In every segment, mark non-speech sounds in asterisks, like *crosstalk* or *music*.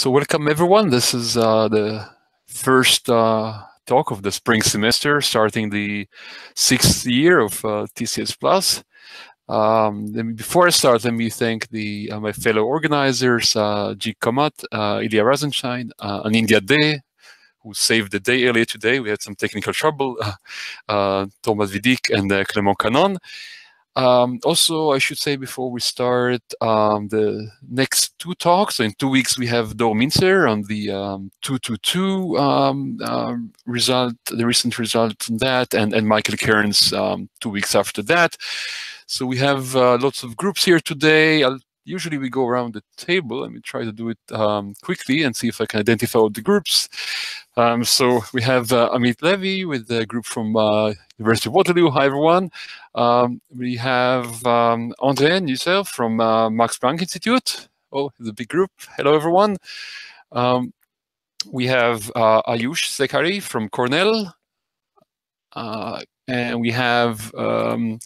So welcome everyone. This is uh, the first uh, talk of the spring semester, starting the sixth year of uh, TCS Plus. Um, before I start, let me thank the uh, my fellow organizers, uh, G. Kamath, uh, Ilya Razenshteyn, uh, Anindya De, who saved the day earlier today. We had some technical trouble, *laughs* Thomas Vidick and Clément Canonne. Um, also, I should say before we start um, the next two talks, so in two weeks we have Dor Minzer on the um, 222 um, uh, result, the recent result on that, and, and Michael Kearns um, two weeks after that. So we have uh, lots of groups here today. I'll, usually we go around the table. Let me try to do it um, quickly and see if I can identify all the groups. Um, so we have uh, Amit Levy with the group from uh, University of Waterloo. Hi, everyone. Um, we have um, André yourself from uh, Max Planck Institute. Oh, the big group. Hello, everyone. Um, we have uh, Ayush Sekhari from Cornell. Uh, and we have um,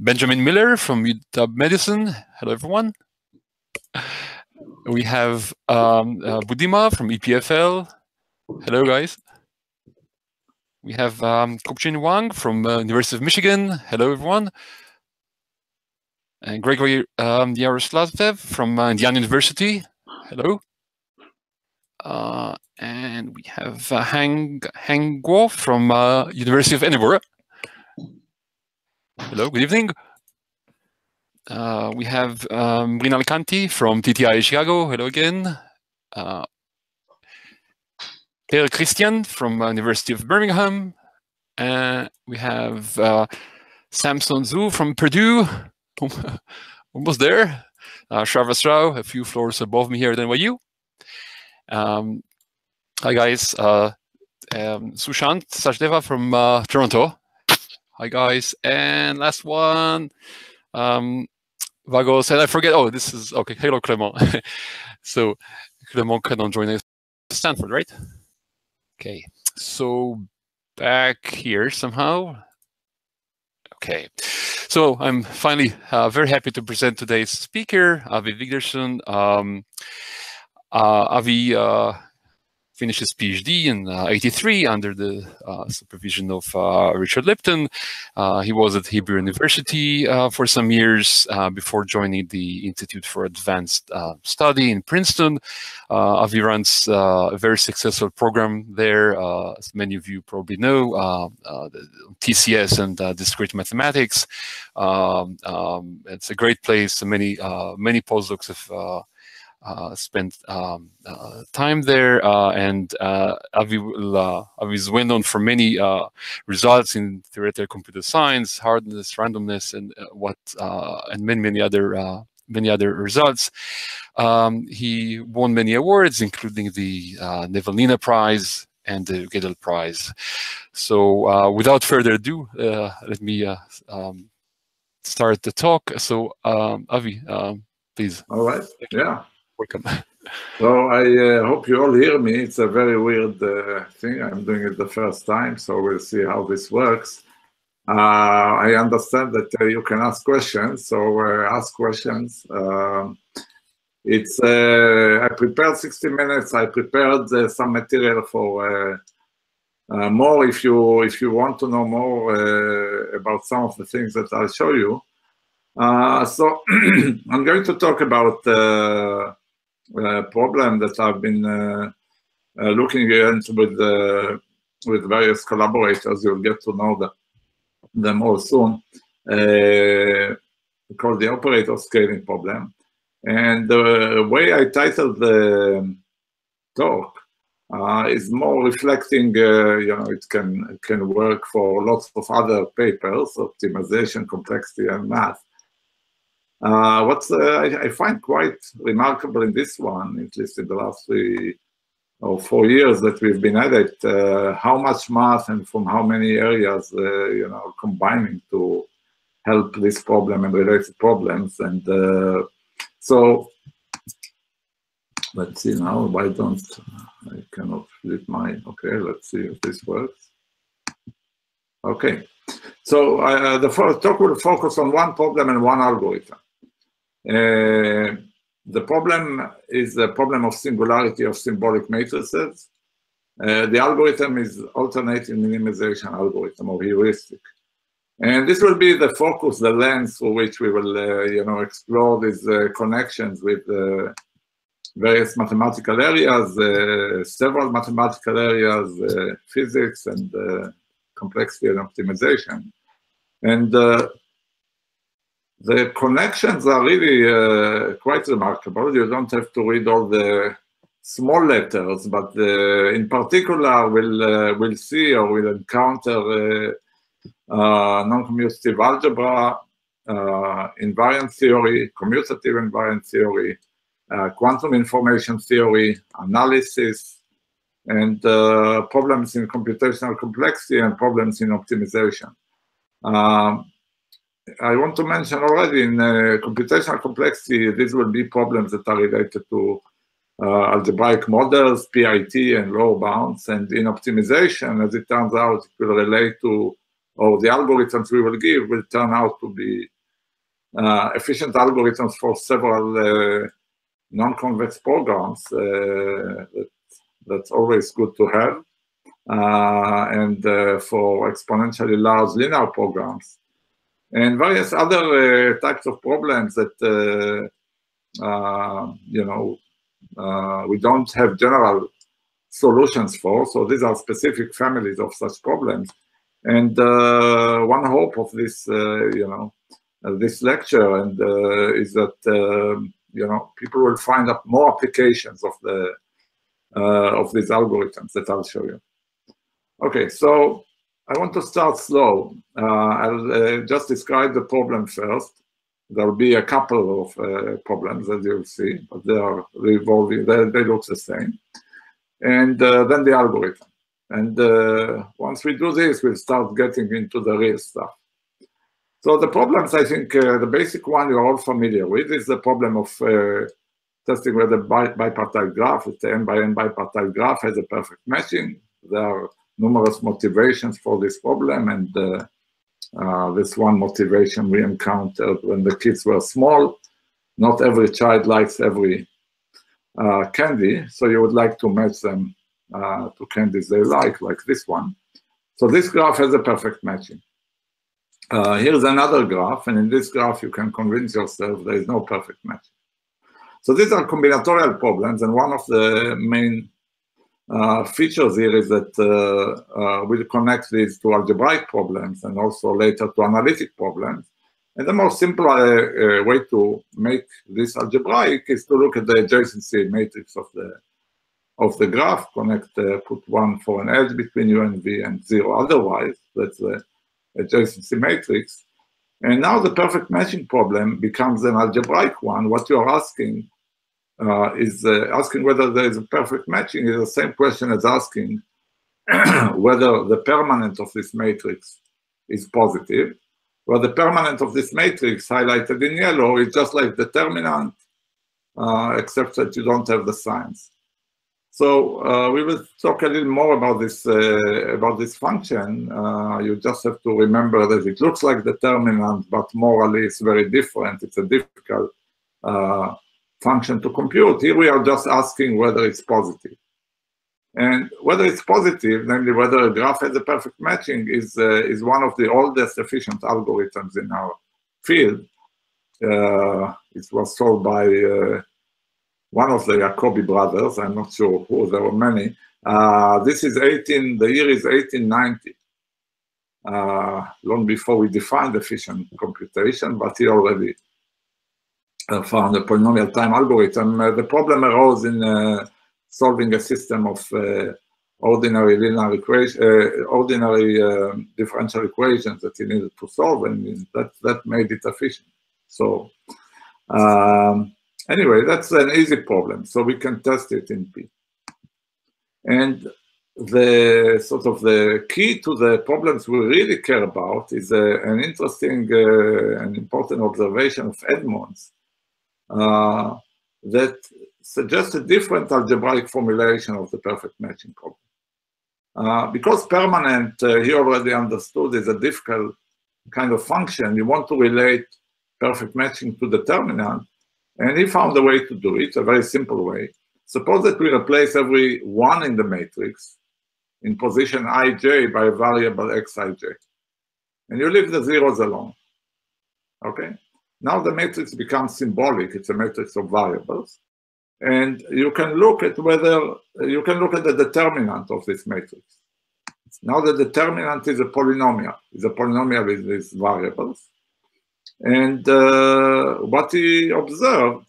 Benjamin Miller from UW Medicine. Hello, everyone. We have um, uh, Budima from EPFL. Hello, guys. We have um, Kopchin Wang from uh, University of Michigan. Hello, everyone. And Gregory um, from uh, Indiana University. Hello. Uh, and we have uh, Hang Hang Guo from uh, University of Edinburgh. Hello, good evening. Uh, we have um, Rinal Kanti from TTI Chicago. Hello again. Uh, Per Kristian from uh, University of Birmingham. And we have uh, Samson Zhou from Purdue. *laughs* Almost there. Uh, Shravas Rao, a few floors above me here at NYU. Um, hi guys. Uh, um, Sushant Sachdeva from uh, Toronto. Hi guys. And last one. Um, Vago said, I forget. Oh, this is okay. Hello, Clement. *laughs* so Clement cannot join us. Stanford, right? Okay, so back here somehow. Okay, so I'm finally uh, very happy to present today's speaker, Avi Wigderson. Um, uh, Avi uh, finished his PhD in uh, 83 under the uh, supervision of uh, Richard Lipton. Uh, he was at Hebrew University uh, for some years uh, before joining the Institute for Advanced Study in Princeton. Avi runs a very successful program there, as many of you probably know, TCS and discrete mathematics. Um, um, it's a great place. Many many postdocs have spent um, uh, time there, uh, and uh, Avi, will, Avi is well for many results in theoretical computer science, hardness, randomness, and what and many many other many other results. Um, he won many awards, including the uh, Nevanlinna Prize and the Gödel Prize. So uh, without further ado, uh, let me um, start the talk. So um, Avi, um, please. All right. Yeah. Welcome. So I uh, hope you all hear me. It's a very weird uh, thing. I'm doing it the first time, so we'll see how this works. Uh, I understand that uh, you can ask questions, so uh, ask questions. Um, it's uh, I prepared 60 minutes. I prepared some material for more. If you if you want to know more about some of the things that I'll show you. so *clears throat* I'm going to talk about problem that I've been uh, uh, looking into with with various collaborators. You'll get to know them, them all soon. called the operator scaling problem. And the way I titled the talk uh, is more reflecting, uh, you know, it can it can work for lots of other papers, optimization, complexity, and math. Uh, what uh, I, I, find quite remarkable in this one, at least in the last three or four years that we've been at it, uh, how much math and from how many areas, uh, you know, combining to help this problem and related problems. And uh, so, let's see now, why don't, I cannot flip my, okay, let's see if this works. Okay, so uh, the talk will focus on one problem and one algorithm. Uh, the problem is the problem of singularity of symbolic matrices. Uh, the algorithm is alternating minimization algorithm or heuristic. And this will be the focus, the lens through which we will, uh, you know, explore these uh, connections with uh, various mathematical areas, uh, several mathematical areas, physics and complexity and optimization. And the connections are really quite remarkable. You don't have to read all the small letters, but uh, in particular we'll, uh, we'll see or we'll encounter uh, uh non-commutative algebra, uh, invariant theory, commutative invariant theory, uh, quantum information theory, analysis, and problems in computational complexity and problems in optimization. Um, I want to mention already in computational complexity, these will be problems that are related to uh, algebraic models, PIT, and lower bounds. And in optimization, as it turns out, it will relate to, or the algorithms we will give will turn out to be uh, efficient algorithms for several uh, non-convex programs. Uh, that, that's always good to have. Uh, and uh, for exponentially large linear programs. And various other types of problems that, you know, uh, we don't have general solutions for. So these are specific families of such problems. And uh, one hope of this, uh, you know, uh, this lecture and uh, is that um, you know people will find up more applications of the uh, of these algorithms that I'll show you. Okay, so I want to start slow. I'll just describe the problem first there will be a couple of uh, problems that you'll see, but they are revolving, they, they look the same. And uh, then the algorithm. And uh, once we do this, we'll start getting into the real stuff. So the problems, I think, uh, the basic one you're all familiar with is the problem of uh, testing whether bi bipartite graph, the n by n bipartite graph has a perfect matching. There are numerous motivations for this problem, and uh, uh, this one motivation we encountered when the kids were small. Not every child likes every uh, candy, so you would like to match them uh, to candies they like, like this one. So this graph has a perfect matching. Uh, here's another graph, and in this graph you can convince yourself there is no perfect match. So these are combinatorial problems, and one of the main uh, features here is that uh, uh, we'll connect these to algebraic problems and also later to analytic problems. And the most simple uh, way to make this algebraic is to look at the adjacency matrix of the of the graph, connect, uh, put one for an edge between u and v and zero otherwise. That's the adjacency matrix. And now the perfect matching problem becomes an algebraic one. What you're asking uh, is uh, asking whether there is a perfect matching is the same question as asking *clears throat* whether the permanent of this matrix is positive. Well, the permanent of this matrix highlighted in yellow is just like determinant, uh, except that you don't have the signs. So uh, we will talk a little more about this uh, about this function. Uh, you just have to remember that it looks like determinant, but morally it's very different. It's a difficult function to compute. Here we are just asking whether it's positive. And whether it's positive, namely whether a graph has a perfect matching, is, uh, is one of the oldest efficient algorithms in our field. Uh, it was solved by uh, one of the Jacobi brothers, I'm not sure who, there were many. Uh, this is 18, the year is 1890. Uh, long before we defined efficient computation, but he already found a polynomial time algorithm. Uh, the problem arose in uh, solving a system of ordinary linear equation, ordinary differential equations that he needed to solve, and that that made it efficient. So. Um, anyway, that's an easy problem, so we can test it in P. And the sort of the key to the problems we really care about is uh, an interesting uh, and important observation of Edmonds, uh, that suggests a different algebraic formulation of the perfect matching problem. Uh, because permanent, uh, he already understood, is a difficult kind of function. You want to relate perfect matching to the determinant. And he found a way to do it, a very simple way. Suppose that we replace every one in the matrix in position ij by a variable xij. And you leave the zeros alone. Okay? Now the matrix becomes symbolic. It's a matrix of variables. And you can look at whether, you can look at the determinant of this matrix. Now the determinant is a polynomial. Is a polynomial with these variables. And uh, what he observed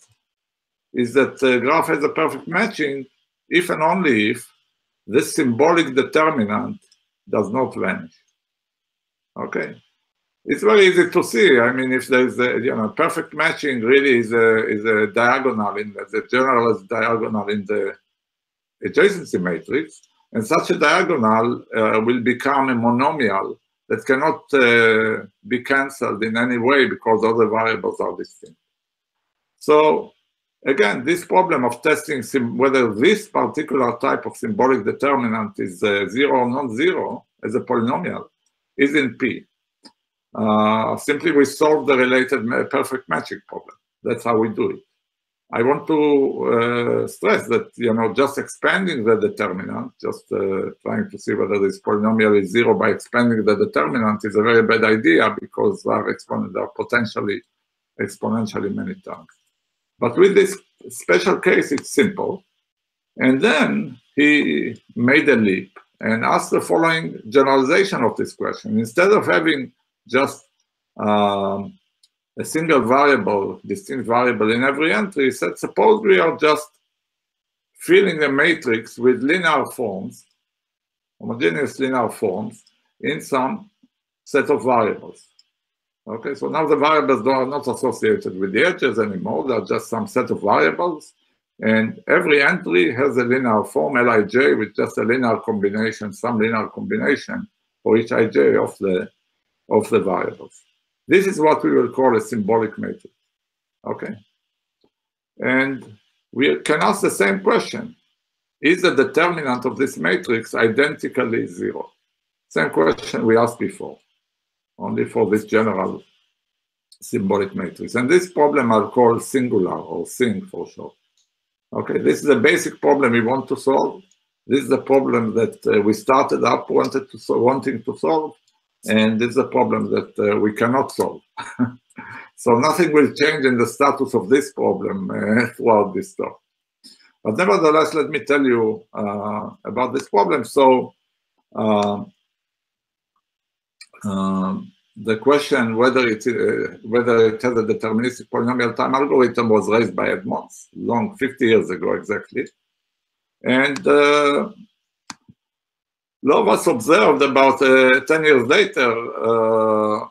is that the graph has a perfect matching if and only if this symbolic determinant does not vanish. Okay, it's very easy to see. I mean, if there's a you know perfect matching, really is a is a diagonal in the, the generalized diagonal in the adjacency matrix, and such a diagonal uh, will become a monomial that cannot uh, be cancelled in any way because the variables are distinct. So again, this problem of testing whether this particular type of symbolic determinant is uh, zero or non-zero as a polynomial is in P. Uh, simply we solve the related perfect matching problem. That's how we do it. I want to uh, stress that, you know, just expanding the determinant, just uh, trying to see whether this polynomial is zero by expanding the determinant is a very bad idea because they are, exponent, they are potentially exponentially many terms. But with this special case, it's simple. And then he made a leap and asked the following generalization of this question. Instead of having just um, a single variable, distinct variable in every entry, said, suppose we are just filling a matrix with linear forms, homogeneous linear forms, in some set of variables. Okay, so now the variables are not associated with the edges anymore, they're just some set of variables. And every entry has a linear form, Lij, with just a linear combination, some linear combination for each ij of the, of the variables. This is what we will call a symbolic matrix. Okay. And we can ask the same question. Is the determinant of this matrix identically zero? Same question we asked before only for this general symbolic matrix. And this problem I'll call singular or sing for short. Okay, this is a basic problem we want to solve. This is a problem that uh, we started up wanted to so wanting to solve, and this is a problem that uh, we cannot solve. *laughs* so nothing will change in the status of this problem uh, *laughs* throughout this talk. But nevertheless, let me tell you uh, about this problem. So um, um, the question whether it uh, whether it has a deterministic polynomial time algorithm was raised by Edmonds long 50 years ago exactly, and uh, was observed about uh, 10 years later uh,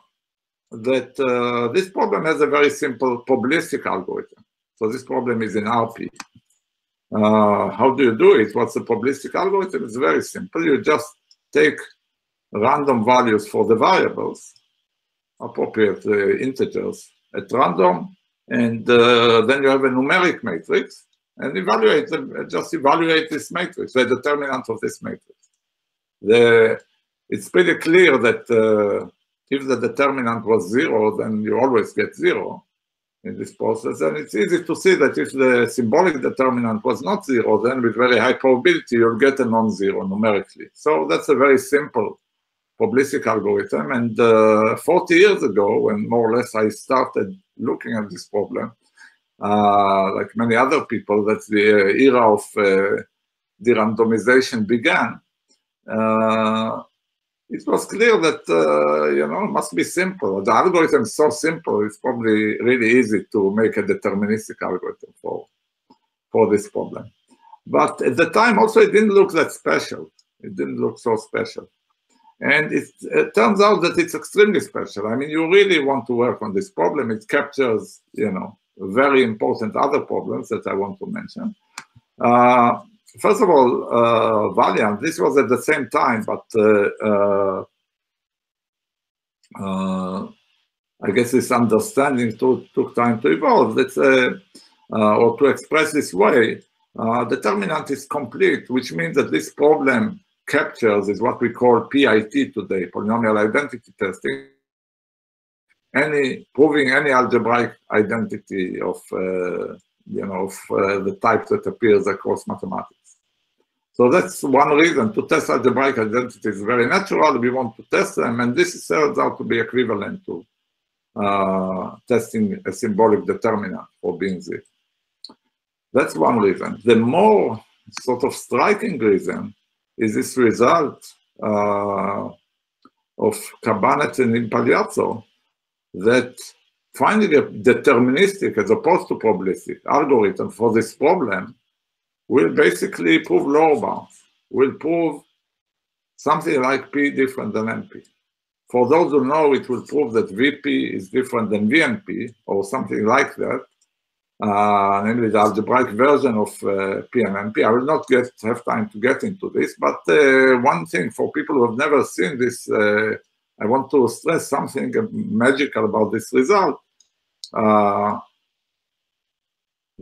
that uh, this problem has a very simple probabilistic algorithm. So this problem is in RP. Uh, how do you do it? What's the probabilistic algorithm? It's very simple. You just take random values for the variables, appropriate uh, integers at random, and uh, then you have a numeric matrix, and evaluate them, just evaluate this matrix, the determinant of this matrix. The, it's pretty clear that uh, if the determinant was zero, then you always get zero in this process. And it's easy to see that if the symbolic determinant was not zero, then with very high probability, you'll get a non-zero numerically. So that's a very simple probabilistic algorithm. And uh, 40 years ago, when more or less I started looking at this problem, uh, like many other people, that the era of uh, de-randomization began. Uh, it was clear that uh, you know it must be simple. The algorithm is so simple; it's probably really easy to make a deterministic algorithm for for this problem. But at the time, also, it didn't look that special. It didn't look so special. And it, it, turns out that it's extremely special. I mean, you really want to work on this problem. It captures, you know, very important other problems that I want to mention. Uh, first of all, uh, Valiant, this was at the same time, but uh, uh, uh I guess this understanding took, took time to evolve. Let's uh, or to express this way, the determinant is complete, which means that this problem captures is what we call PIT today, polynomial identity testing. any proving any algebraic identity of uh, you know of uh, the type that appears across mathematics. So that's one reason to test algebraic identity is very natural. We want to test them, and this turns out to be equivalent to uh, testing a symbolic determinant for being Z. That's one reason. The more sort of striking reason is this result uh, of Cabanet and Impagliazzo that finding a deterministic as opposed to probabilistic algorithm for this problem will basically prove lower bounds, will prove something like P different than NP. For those who know, it will prove that VP is different than VNP or something like that, uh, namely the algebraic version of uh, P and NP. I will not get have time to get into this, but uh, one thing for people who have never seen this, uh, I want to stress something magical about this result. Uh,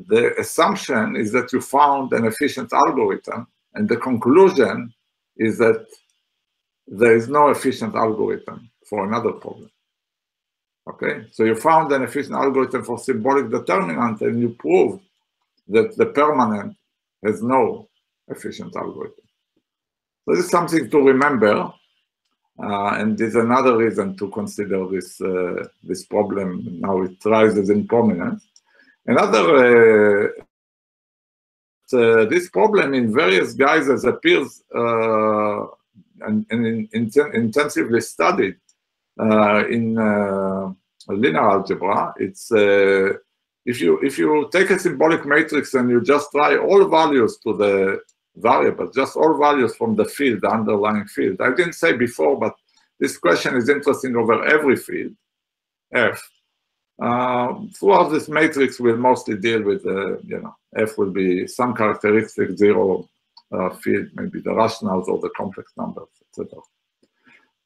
the assumption is that you found an efficient algorithm, and the conclusion is that there is no efficient algorithm for another problem. Okay, so you found an efficient algorithm for symbolic determinant and you proved that the permanent has no efficient algorithm. So this is something to remember, uh, and there's another reason to consider this uh, this problem. Now it rises in prominence. Another uh, uh this problem in various guises appears uh, and, and in, in, intensively studied uh, in uh, linear algebra. It's uh, if you if you take a symbolic matrix and you just try all values to the variable, just all values from the field, the underlying field. I didn't say before, but this question is interesting over every field, F. Uh, throughout this matrix, we'll mostly deal with, uh, you know, F will be some characteristic zero uh, field, maybe the rationals or the complex numbers, etc.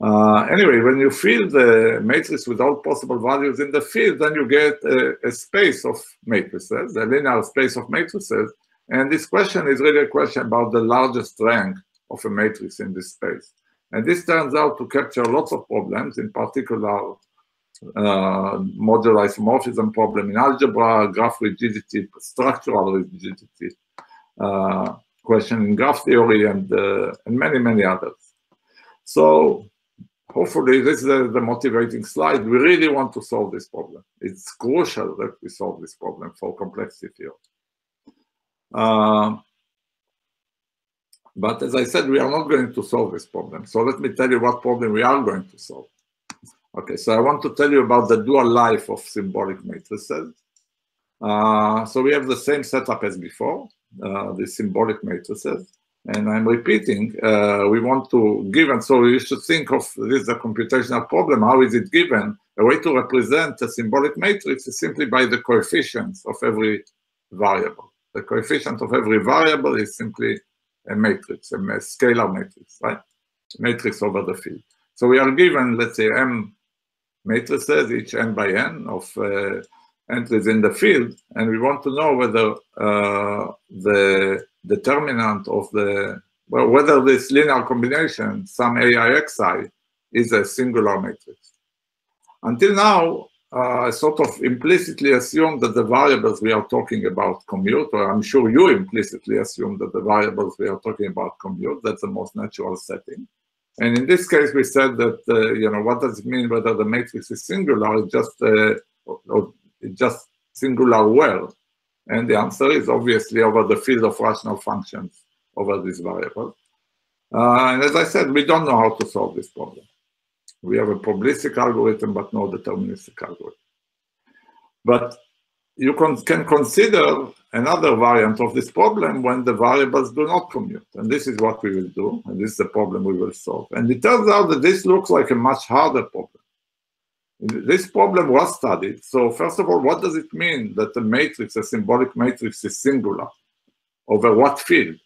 Uh, anyway, when you fill the matrix with all possible values in the field, then you get a, a, space of matrices, a linear space of matrices. And this question is really a question about the largest rank of a matrix in this space. And this turns out to capture lots of problems, in particular, uh, modular isomorphism problem in algebra, graph rigidity, structural rigidity uh, question in graph theory, and, uh, and many, many others. So hopefully this is the motivating slide. We really want to solve this problem. It's crucial that we solve this problem for complexity theory. Uh, but as I said, we are not going to solve this problem. So let me tell you what problem we are going to solve. Okay, so I want to tell you about the dual life of symbolic matrices. Uh, so we have the same setup as before, uh, the symbolic matrices and I'm repeating, uh, we want to give, and so you should think of this as a computational problem. How is it given? A way to represent a symbolic matrix is simply by the coefficients of every variable. The coefficient of every variable is simply a matrix, a scalar matrix, right? Matrix over the field. So we are given, let's say, m matrices, each n by n of uh, entries in the field, and we want to know whether uh, the determinant of the, well, whether this linear combination, some AIXI, is a singular matrix. Until now, uh, I sort of implicitly assume that the variables we are talking about commute, or I'm sure you implicitly assume that the variables we are talking about commute. That's the most natural setting. And in this case, we said that, uh, you know, what does it mean whether the matrix is singular? It's just, uh, or, or just singular well? And the answer is obviously over the field of rational functions over this variable. Uh, and as I said, we don't know how to solve this problem. We have a probabilistic algorithm, but no deterministic algorithm. But you can, can consider another variant of this problem when the variables do not commute. And this is what we will do, and this is the problem we will solve. And it turns out that this looks like a much harder problem. This problem was studied. So first of all, what does it mean that a matrix, a symbolic matrix, is singular? Over what field?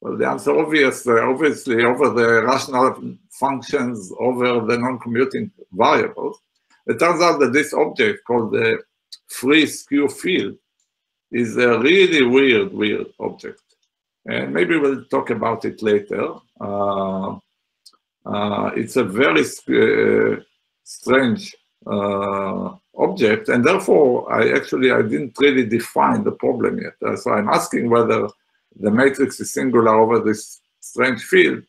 Well, the answer obvious, uh, obviously over the rational functions over the non-commuting variables. It turns out that this object called the free skew field is a really weird, weird object. And maybe we'll talk about it later. Uh, uh, it's a very uh, strange uh, object, and therefore I actually I didn't really define the problem yet. Uh, so I'm asking whether the matrix is singular over this strange field,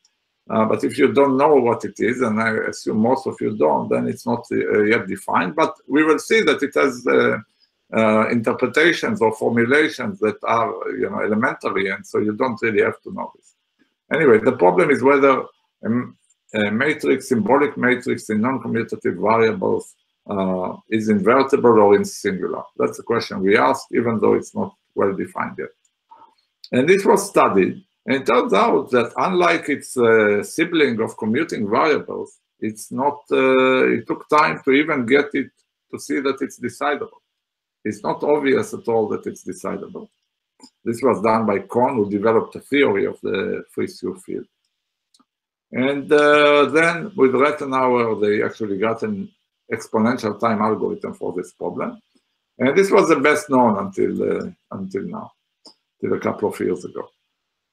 uh, but if you don't know what it is, and I assume most of you don't, then it's not uh, yet defined. But we will see that it has uh, uh, interpretations or formulations that are, you know, elementary, and so you don't really have to know this. Anyway, the problem is whether a, matrix, symbolic matrix in non-commutative variables uh, is invertible or in singular. That's the question we ask, even though it's not well defined yet. And this was studied, and it turns out that unlike its uh, sibling of commuting variables, it's not, uh, it took time to even get it to see that it's decidable. It's not obvious at all that it's decidable. This was done by Cohn, who developed a theory of the free skew field. And uh, then with Reutenauer, they actually got an exponential time algorithm for this problem. And this was the best known until, uh, until now, till a couple of years ago.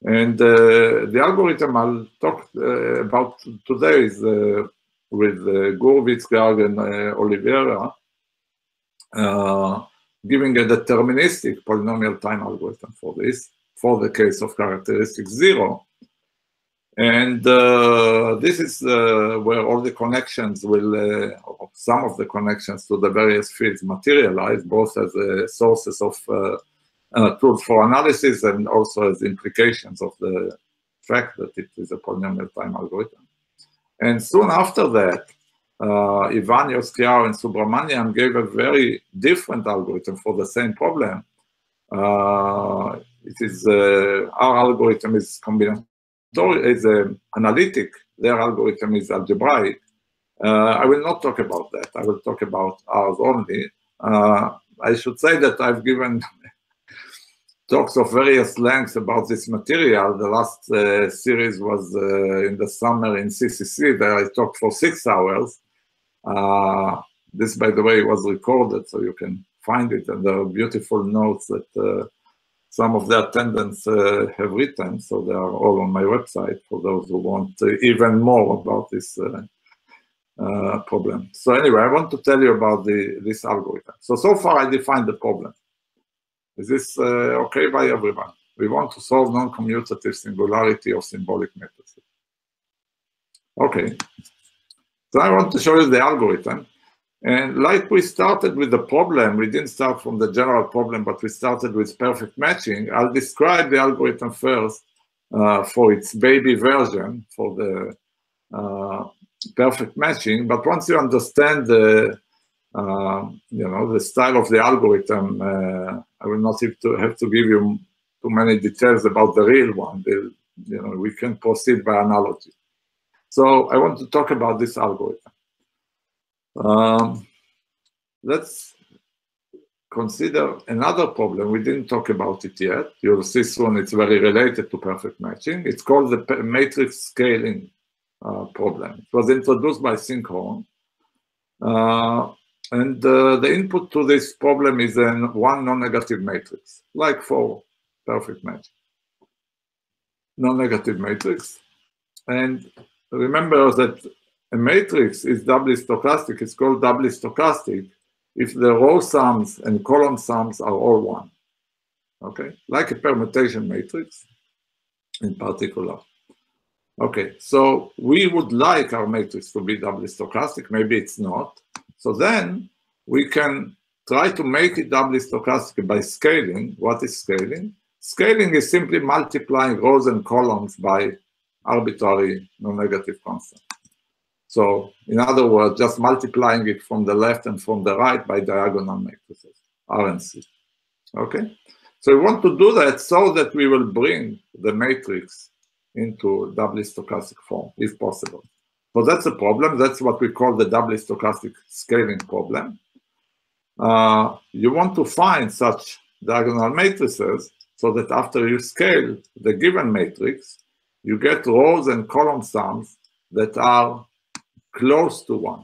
And uh, the algorithm I'll talk uh, about today is uh, with uh, and Oliveira, giving a deterministic polynomial time algorithm for this, for the case of characteristic zero. And uh, this is uh, where all the connections will, uh, some of the connections to the various fields materialize, both as sources of uh, for analysis and also as implications of the fact that it is a polynomial time algorithm. And soon after that, uh, Ivanyos, Qiao, and Subrahmanyam gave a very different algorithm for the same problem. Uh, it is uh, our algorithm is combinatorial, is uh, analytic. Their algorithm is algebraic. Uh, I will not talk about that. I will talk about ours only. Uh, I should say that I've given talks of various lengths about this material. The last uh, series was uh, in the summer in CCC, there I talked for six hours. Uh, this, by the way, was recorded, so you can find it, and there are beautiful notes that uh, some of the attendants uh, have written, so they are all on my website for those who want even more about this uh, problem. So anyway, I want to tell you about the, this algorithm. So, so far I defined the problem. Is this uh, okay by everyone? We want to solve non-commutative singularity of symbolic matrices. Okay, so I want to show you the algorithm. And like we started with the problem, we didn't start from the general problem, but we started with perfect matching. I'll describe the algorithm first uh, for its baby version, for the uh, perfect matching. But once you understand the, you know, the style of the algorithm, uh, I will not have to, have to give you too many details about the real one. The, you know, we can proceed by analogy. So I want to talk about this algorithm. Um, let's consider another problem. We didn't talk about it yet. You'll see soon it's very related to perfect matching. It's called the matrix scaling uh, problem. It was introduced by Sinkhorn. Uh, and uh, the input to this problem is an one non-negative matrix, like for perfect match. Non-negative matrix. And remember that a matrix is doubly stochastic. It's called doubly stochastic if the row sums and column sums are all one. Okay, like a permutation matrix in particular. Okay, so we would like our matrix to be doubly stochastic. Maybe it's not. So then we can try to make it doubly stochastic by scaling. What is scaling? Scaling is simply multiplying rows and columns by arbitrary non-negative constant. So in other words, just multiplying it from the left and from the right by diagonal matrices, R and C. Okay? So we want to do that so that we will bring the matrix into doubly stochastic form, if possible. So that's a problem. That's what we call the doubly stochastic scaling problem. Uh, you want to find such diagonal matrices so that after you scale the given matrix, you get rows and column sums that are close to one.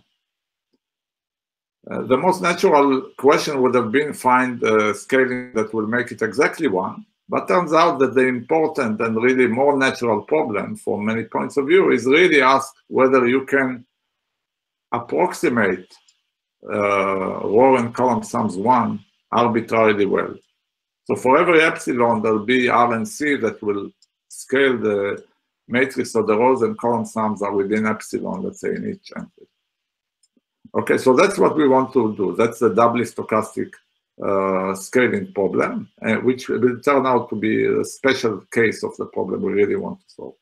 Uh, the most natural question would have been find uh, scaling that will make it exactly one, but turns out that the important and really more natural problem from many points of view is really ask whether you can approximate uh, row and column sums one arbitrarily well. So for every epsilon, there'll be R and C that will scale the matrix so the rows and column sums are within epsilon, let's say in each entry. Okay, so that's what we want to do. That's the doubly stochastic uh, scaling problem, uh, which will turn out to be a special case of the problem we really want to solve.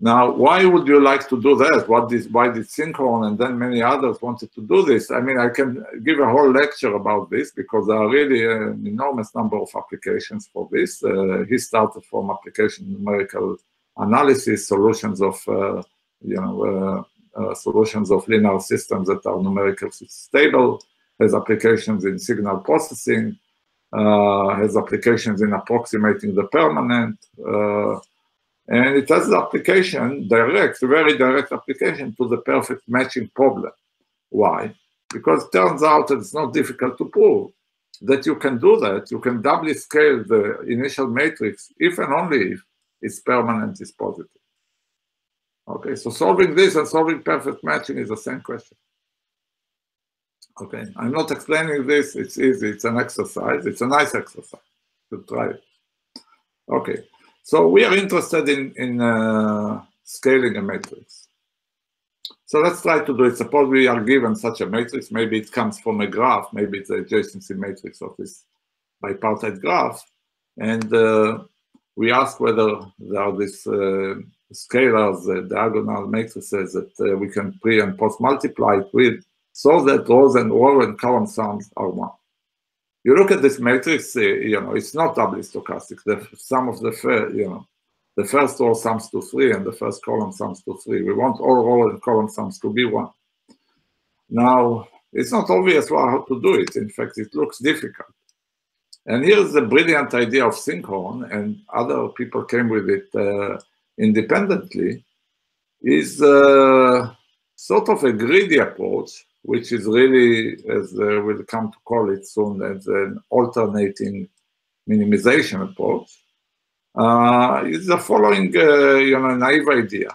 Now, why would you like to do that? What is, why did Sinkhorn and then many others wanted to do this? I mean, I can give a whole lecture about this because there are really an enormous number of applications for this. Uh, he started from application numerical analysis, solutions of, uh, you know, uh, uh, solutions of linear systems that are numerically stable, has applications in signal processing, uh, has applications in approximating the permanent, uh, and it has application, direct, very direct application to the perfect matching problem. Why? Because it turns out that it's not difficult to prove that you can do that. You can doubly scale the initial matrix if and only if its permanent is positive. Okay, so solving this and solving perfect matching is the same question. Okay, I'm not explaining this, it's easy, it's an exercise, it's a nice exercise to try it. Okay, so we are interested in, in uh, scaling a matrix. So let's try to do it. Suppose we are given such a matrix. Maybe it comes from a graph. Maybe it's the adjacency matrix of this bipartite graph. And uh, we ask whether there are these uh, scalars, uh, diagonal matrices that uh, we can pre and post multiply it with so that rows and row and column sums are one you look at this matrix, uh, you know, it's not doubly stochastic. The sum of the you know, the first row sums to three and the first column sums to three. We want all row and column sums to be one. Now, it's not obvious how to do it. In fact, it looks difficult. And here's the brilliant idea of Sinkhorn, and other people came with it uh, independently, is uh, sort of a greedy approach which is really, as uh, we'll come to call it soon, as an alternating minimization approach, uh, is the following, uh, you know, naive idea.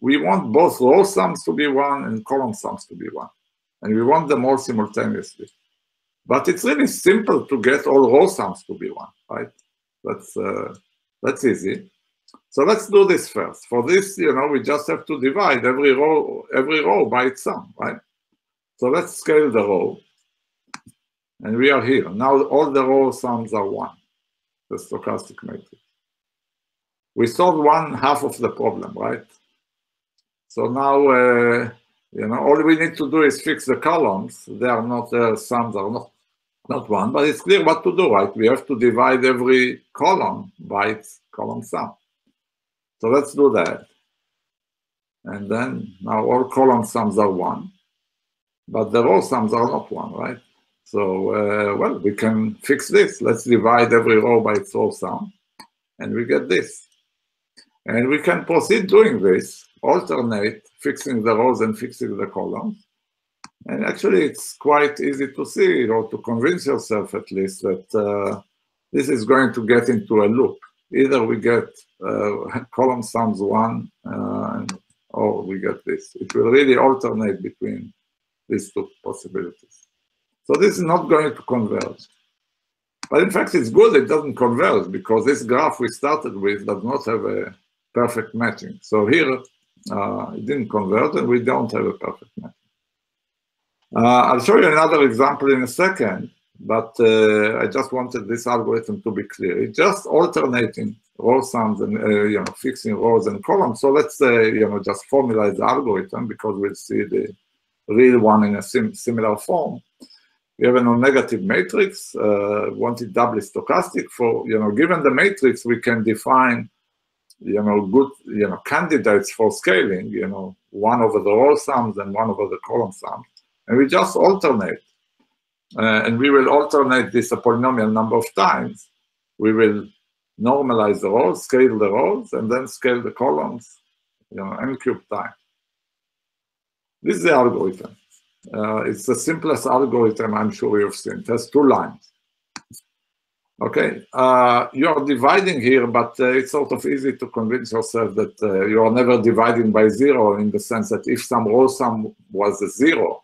We want both row sums to be one and column sums to be one, and we want them all simultaneously. But it's really simple to get all row sums to be one, right? That's uh, that's easy. So let's do this first. For this, you know, we just have to divide every row every row by its sum, right? So let's scale the row. And we are here. Now all the row sums are one, the stochastic matrix. We solved one half of the problem, right? So now, uh, you know, all we need to do is fix the columns. They are not, uh, sums are not, not one, but it's clear what to do, right? We have to divide every column by its column sum. So let's do that. And then now all column sums are one but the row sums are not one, right? So, uh, well, we can fix this. Let's divide every row by its row sum, and we get this. And we can proceed doing this, alternate fixing the rows and fixing the columns. And actually, it's quite easy to see, or to convince yourself at least, that uh, this is going to get into a loop. Either we get uh, *laughs* column sums one, uh, or we get this. It will really alternate between these two possibilities. So this is not going to converge. But in fact, it's good it doesn't converge because this graph we started with does not have a perfect matching. So here, uh, it didn't converge and we don't have a perfect matching. Uh, I'll show you another example in a second, but uh, I just wanted this algorithm to be clear. It's just alternating row sums and, uh, you know, fixing rows and columns. So let's say, you know, just formalize the algorithm because we'll see the real one in a sim similar form. We have a non-negative matrix, uh, wanted doubly stochastic. For you know, given the matrix, we can define you know good you know candidates for scaling. You know, one over the row sums and one over the column sums, and we just alternate. Uh, and we will alternate this a polynomial number of times. We will normalize the rows, scale the rows, and then scale the columns, you know, n cube time. This is the algorithm. Uh, it's the simplest algorithm I'm sure you've seen. It has two lines. Okay, uh, you are dividing here, but uh, it's sort of easy to convince yourself that uh, you are never dividing by zero in the sense that if some row sum was a zero,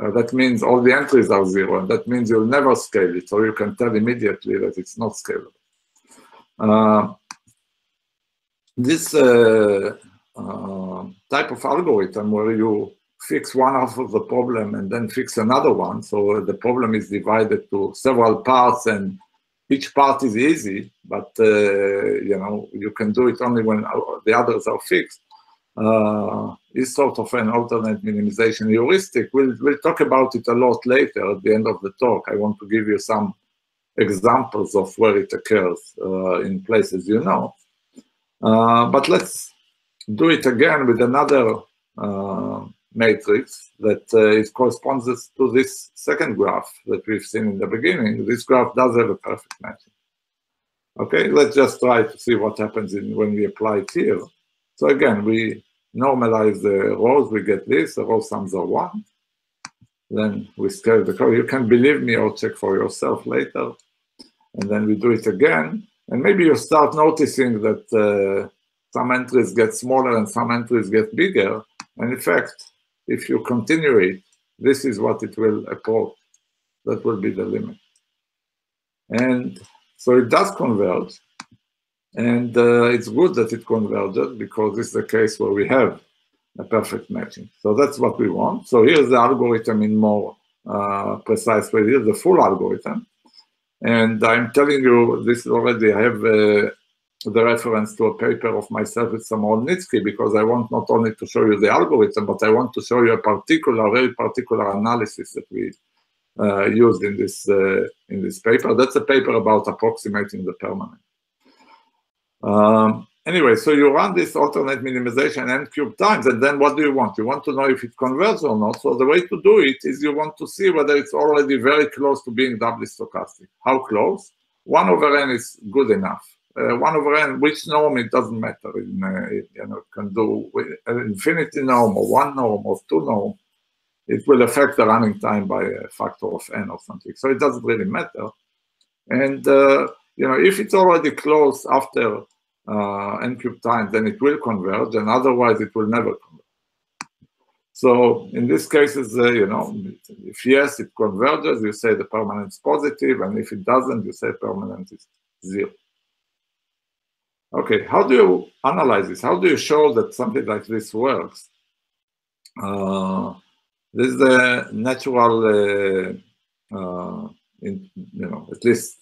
Uh, that means all the entries are zero, and that means you'll never scale it, so you can tell immediately that it's not scalable. Uh, this type of algorithm where you fix one half of the problem and then fix another one, so the problem is divided to several parts and each part is easy, but uh, you know you can do it only when the others are fixed uh, is sort of an alternate minimization heuristic. We'll, we'll talk about it a lot later at the end of the talk. I want to give you some examples of where it occurs uh, in places you know. Uh, but let's do it again with another uh, matrix that uh, it corresponds to this second graph that we've seen in the beginning. This graph does have a perfect matching. Okay, let's just try to see what happens in, when we apply it here. So again, we normalize the rows, we get this, the row sums are one. Then we scale the code. You can believe me or check for yourself later. And then we do it again. And maybe you start noticing that uh, some entries get smaller and some entries get bigger. And in fact, if you continue it, this is what it will approach. That will be the limit. And so it does converge. And uh, it's good that it converges because this is the case where we have a perfect matching. So that's what we want. So here's the algorithm in more uh, precise way. Here's the full algorithm. And I'm telling you this already, I have uh, the reference to a paper of myself with Samorodnitsky because I want not only to show you the algorithm, but I want to show you a particular, very particular analysis that we uh, used in this, uh, in this paper. That's a paper about approximating the permanent. Um, anyway, so you run this alternate minimization n cube times, and then what do you want? You want to know if it converges or not. So the way to do it is you want to see whether it's already very close to being doubly stochastic. How close? 1 over n is good enough. Uh, 1 over n, which norm, it doesn't matter. In, uh, you know, it can do an infinity norm or 1 norm or 2 norm. It will affect the running time by a factor of n or something. So it doesn't really matter. And, uh, you know, if it's already close after uh, n cube times, then it will converge, and otherwise it will never converge. So in this case, uh, you know, if yes, it converges, you say the permanent is positive, and if it doesn't, you say permanent is zero. Okay, how do you analyze this? How do you show that something like this works? Uh, this is the natural, uh, uh, in, you know, at least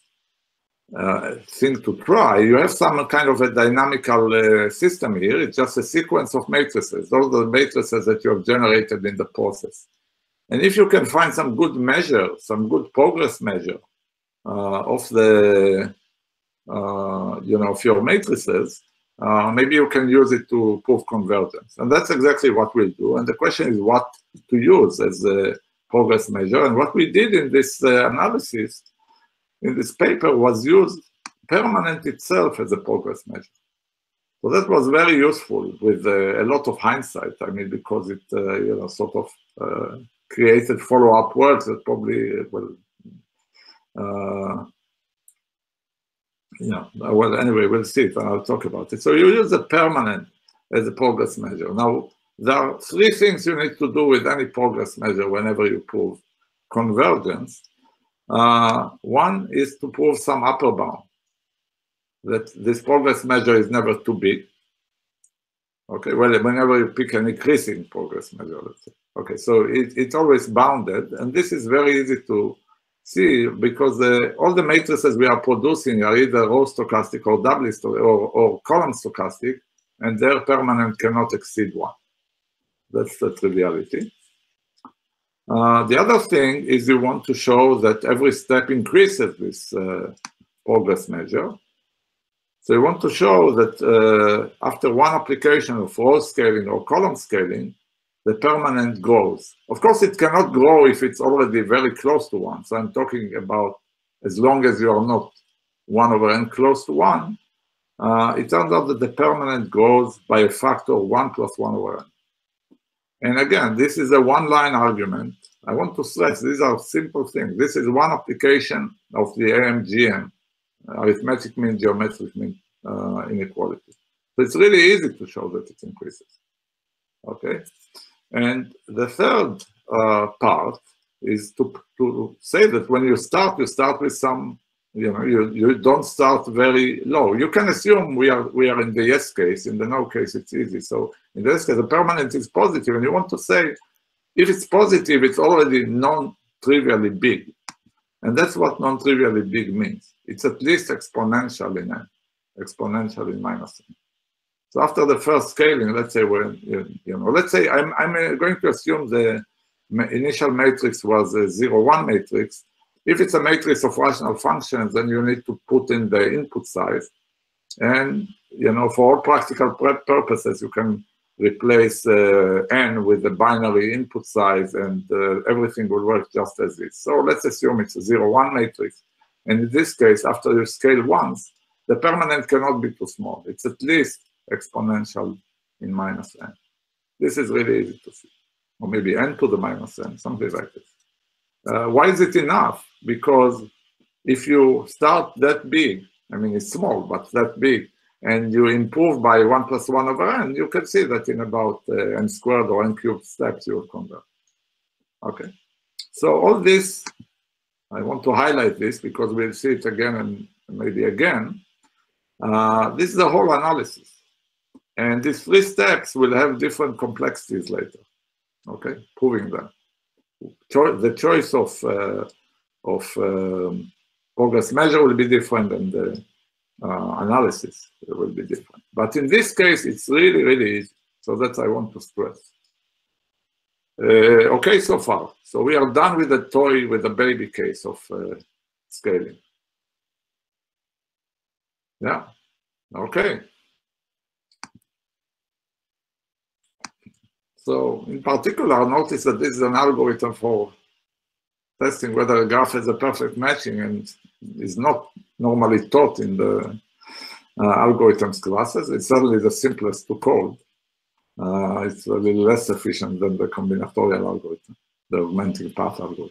uh, thing to try, you have some kind of a dynamical uh, system here. It's just a sequence of matrices. Those are the matrices that you have generated in the process. And if you can find some good measure, some good progress measure uh, of the, you know, your matrices, uh, maybe you can use it to prove convergence. And that's exactly what we'll do. And the question is what to use as a progress measure. And what we did in this uh, analysis in this paper was used permanent itself as a progress measure. So that was very useful with uh, a lot of hindsight. I mean, because it, uh, you know, sort of uh, created follow-up works that probably will, uh, yeah, well, anyway, we'll see it and I'll talk about it. So you use a permanent as a progress measure. Now, there are three things you need to do with any progress measure whenever you prove convergence. Uh, one is to prove some upper bound, that this progress measure is never too big. Okay, well, whenever you pick an increasing progress measure, let's say. Okay, so it, it's always bounded, and this is very easy to see because uh, all the matrices we are producing are either row stochastic or doubly sto or, or column stochastic, and their permanent cannot exceed one. That's the triviality. Uh, the other thing is you want to show that every step increases this uh, progress measure. So you want to show that uh, after one application of row scaling or column scaling, the permanent grows. Of course, it cannot grow if it's already very close to one. So I'm talking about as long as you are not one over n close to one, uh, it turns out that the permanent grows by a factor one plus one over n. And again, this is a one-line argument. I want to stress these are simple things. This is one application of the AMGM, arithmetic mean geometric mean uh, inequality. So it's really easy to show that it increases. Okay, and the third uh, part is to, to say that when you start, you start with some, you know, you, you don't start very low. You can assume we are we are in the yes case, in the no case it's easy. So in this case, the permanent is positive, and you want to say, if it's positive, it's already non-trivially big. And that's what non-trivially big means. It's at least exponential in n, exponential in minus n. So after the first scaling, let's say when you, know, let's say I'm I'm uh, going to assume the initial matrix was a zero one matrix. If it's a matrix of rational functions, then you need to put in the input size. And you know, for all practical purposes, you can replace uh, n with the binary input size, and uh, everything will work just as is. So let's assume it's a zero one matrix. And in this case, after you scale once, the permanent cannot be too small. It's at least exponential in minus n. This is really easy to see. Or maybe n to the minus n, something like this. Uh, why is it enough? Because if you start that big, I mean, it's small, but that big, and you improve by 1 plus 1 over n, you can see that in about uh, n squared or n cubed steps you will convert. Okay. So all this, I want to highlight this because we'll see it again and maybe again. Uh, this is the whole analysis. And these three steps will have different complexities later, okay, proving them. Cho the choice of, uh, of um, progress measure will be different and the uh, analysis will be different. But in this case, it's really, really easy. So that I want to stress. Uh, okay, so far. So we are done with the toy, with the baby case of uh, scaling. Yeah, okay. So in particular, notice that this is an algorithm for testing whether a graph has a perfect matching and is not normally taught in the uh, algorithms classes. It's certainly the simplest to code. Uh, it's a little less efficient than the combinatorial algorithm, the augmenting path algorithm.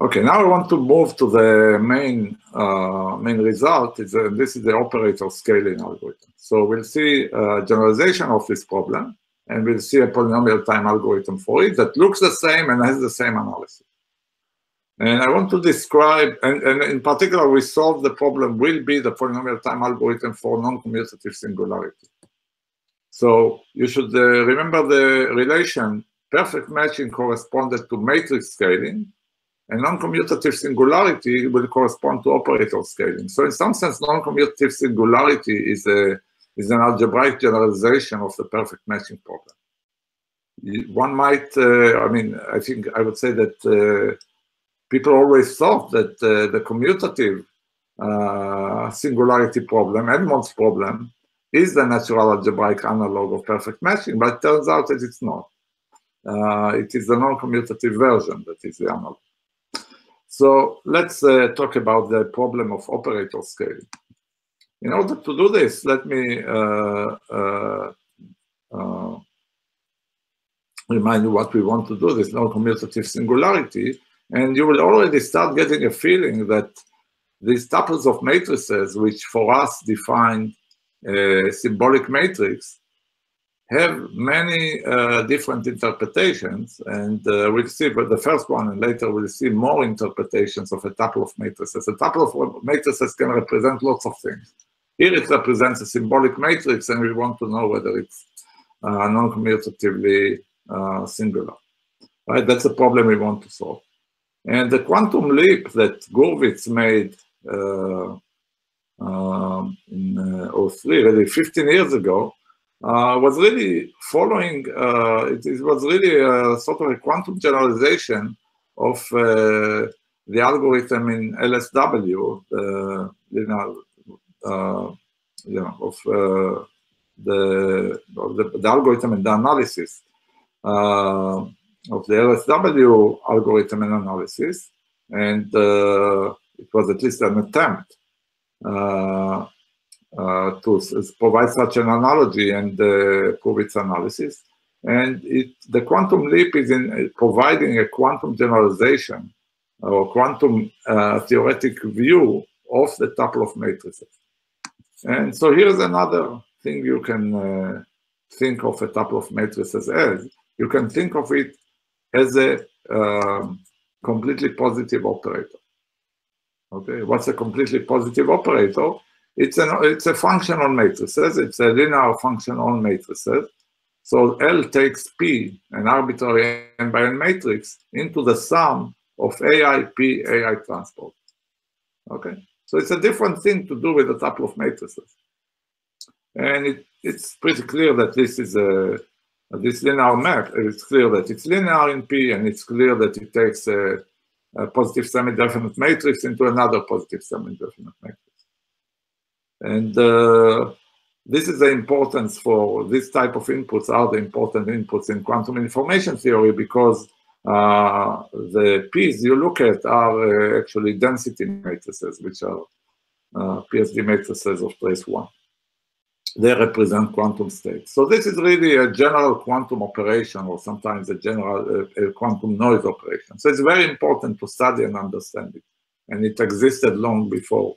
Okay, now I want to move to the main uh, main result. Is a, this is the operator scaling algorithm. So we'll see a generalization of this problem and we'll see a polynomial time algorithm for it that looks the same and has the same analysis. And I want to describe, and, and in particular, we solve the problem will be the polynomial time algorithm for non-commutative singularity. So you should uh, remember the relation perfect matching corresponded to matrix scaling, and non-commutative singularity will correspond to operator scaling. So in some sense, non-commutative singularity is a is an algebraic generalization of the perfect matching problem. One might, uh, I mean, I think I would say that uh, people always thought that uh, the commutative uh, singularity problem, Edmonds problem, is the natural algebraic analog of perfect matching, but it turns out that it's not. It is the non-commutative version that is the analog. So let's uh, talk about the problem of operator scaling. In order to do this, let me uh, uh, uh, remind you what we want to do, this non-commutative singularity, and you will already start getting a feeling that these tuples of matrices, which for us define a symbolic matrix, have many uh, different interpretations, and uh, we'll see but the first one, and later we'll see more interpretations of a tuple of matrices. A tuple of matrices can represent lots of things. Here it represents a symbolic matrix, and we want to know whether it's uh, non-commutatively uh, singular. Right? That's a problem we want to solve. And the quantum leap that Gurvits made uh, um, in uh, 03, really 15 years ago, uh, was really following, uh, it, it, was really a sort of a quantum generalization of uh, the algorithm in LSW, the linear uh, you of uh, the, the, the algorithm and the analysis uh, of the LSW algorithm and analysis, and it was at least an attempt uh, to provide such an analogy and uh, prove its analysis. And it, the quantum leap is in providing a quantum generalization or quantum uh, theoretic view of the tuple of matrices. And so here's another thing you can uh, think of a tuple of matrices as. You can think of it as a um, completely positive operator. Okay, what's a completely positive operator? It's an it's a function on matrices. It's a linear function on matrices. So L takes P, an arbitrary n by n matrix, into the sum of AI P AI transpose. Okay, so it's a different thing to do with a tuple of matrices, and it, it's pretty clear that this is a this linear map. It's clear that it's linear in P, and it's clear that it takes a, a positive semi-definite matrix into another positive semi-definite matrix. And uh, this is the importance for this type of inputs are the important inputs in quantum information theory because uh, the P's you look at are uh, actually density matrices, which are uh, PSD matrices of trace one. They represent quantum states. So this is really a general quantum operation or sometimes a general uh, a quantum noise operation. So it's very important to study and understand it. And it existed long before,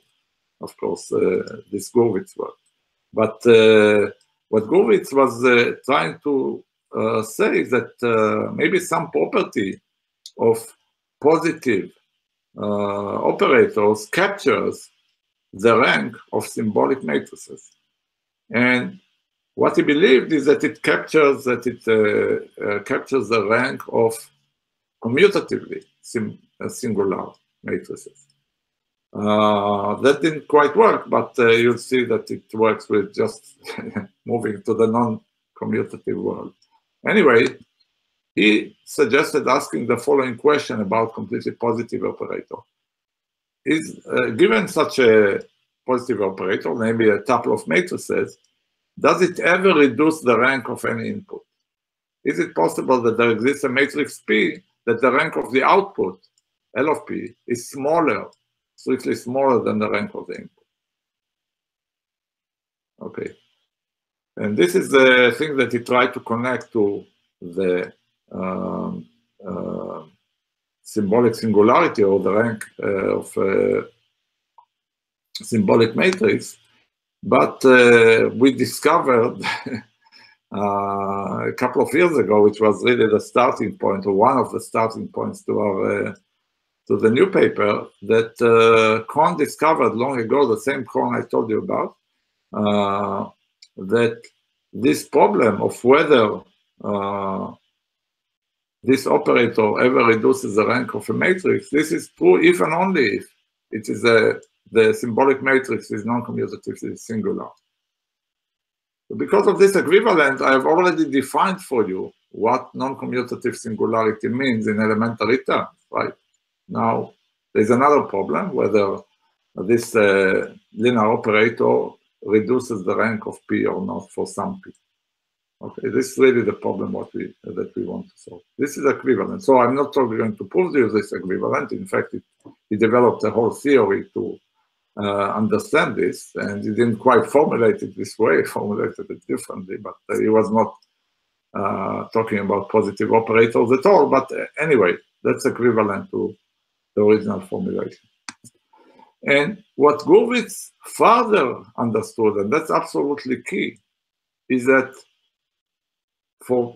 of course, uh, this Gurvits work. But what Gurvits was trying to uh, say that uh, maybe some property of positive uh, operators captures the rank of symbolic matrices. And what he believed is that it captures that it uh, captures the rank of commutatively singular matrices. Uh, that didn't quite work, but uh, you'll see that it works with just *laughs* moving to the non-commutative world. Anyway, he suggested asking the following question about completely positive operator. Is uh, given such a positive operator, namely a tuple of matrices, does it ever reduce the rank of any input? Is it possible that there exists a matrix P that the rank of the output, L of P, is smaller strictly smaller than the rank of the input. Okay. And this is the thing that he tried to connect to the um, uh, symbolic singularity or the rank uh, of uh, symbolic matrix. But uh, we discovered *laughs* uh, a couple of years ago, which was really the starting point or one of the starting points to our to the new paper that uh, discovered long ago, the same Cohn I told you about, that this problem of whether uh, this operator ever reduces the rank of a matrix, this is true if and only if it is a, the symbolic matrix is non-commutative, singular. Because of this equivalent, I have already defined for you what non-commutative singularity means in elementary terms, right? Now, there's another problem whether this uh, linear operator reduces the rank of P or not for some P. Okay, this is really the problem what we, that we want to solve. This is equivalent. So I'm not going to prove you this equivalent. In fact, it, he developed a whole theory to uh, understand this, and he didn't quite formulate it this way, *laughs* formulated it differently, but uh, he was not uh, talking about positive operators at all. But uh, anyway, that's equivalent to the original formulation. And what Gurvits further understood, and that's absolutely key, is that for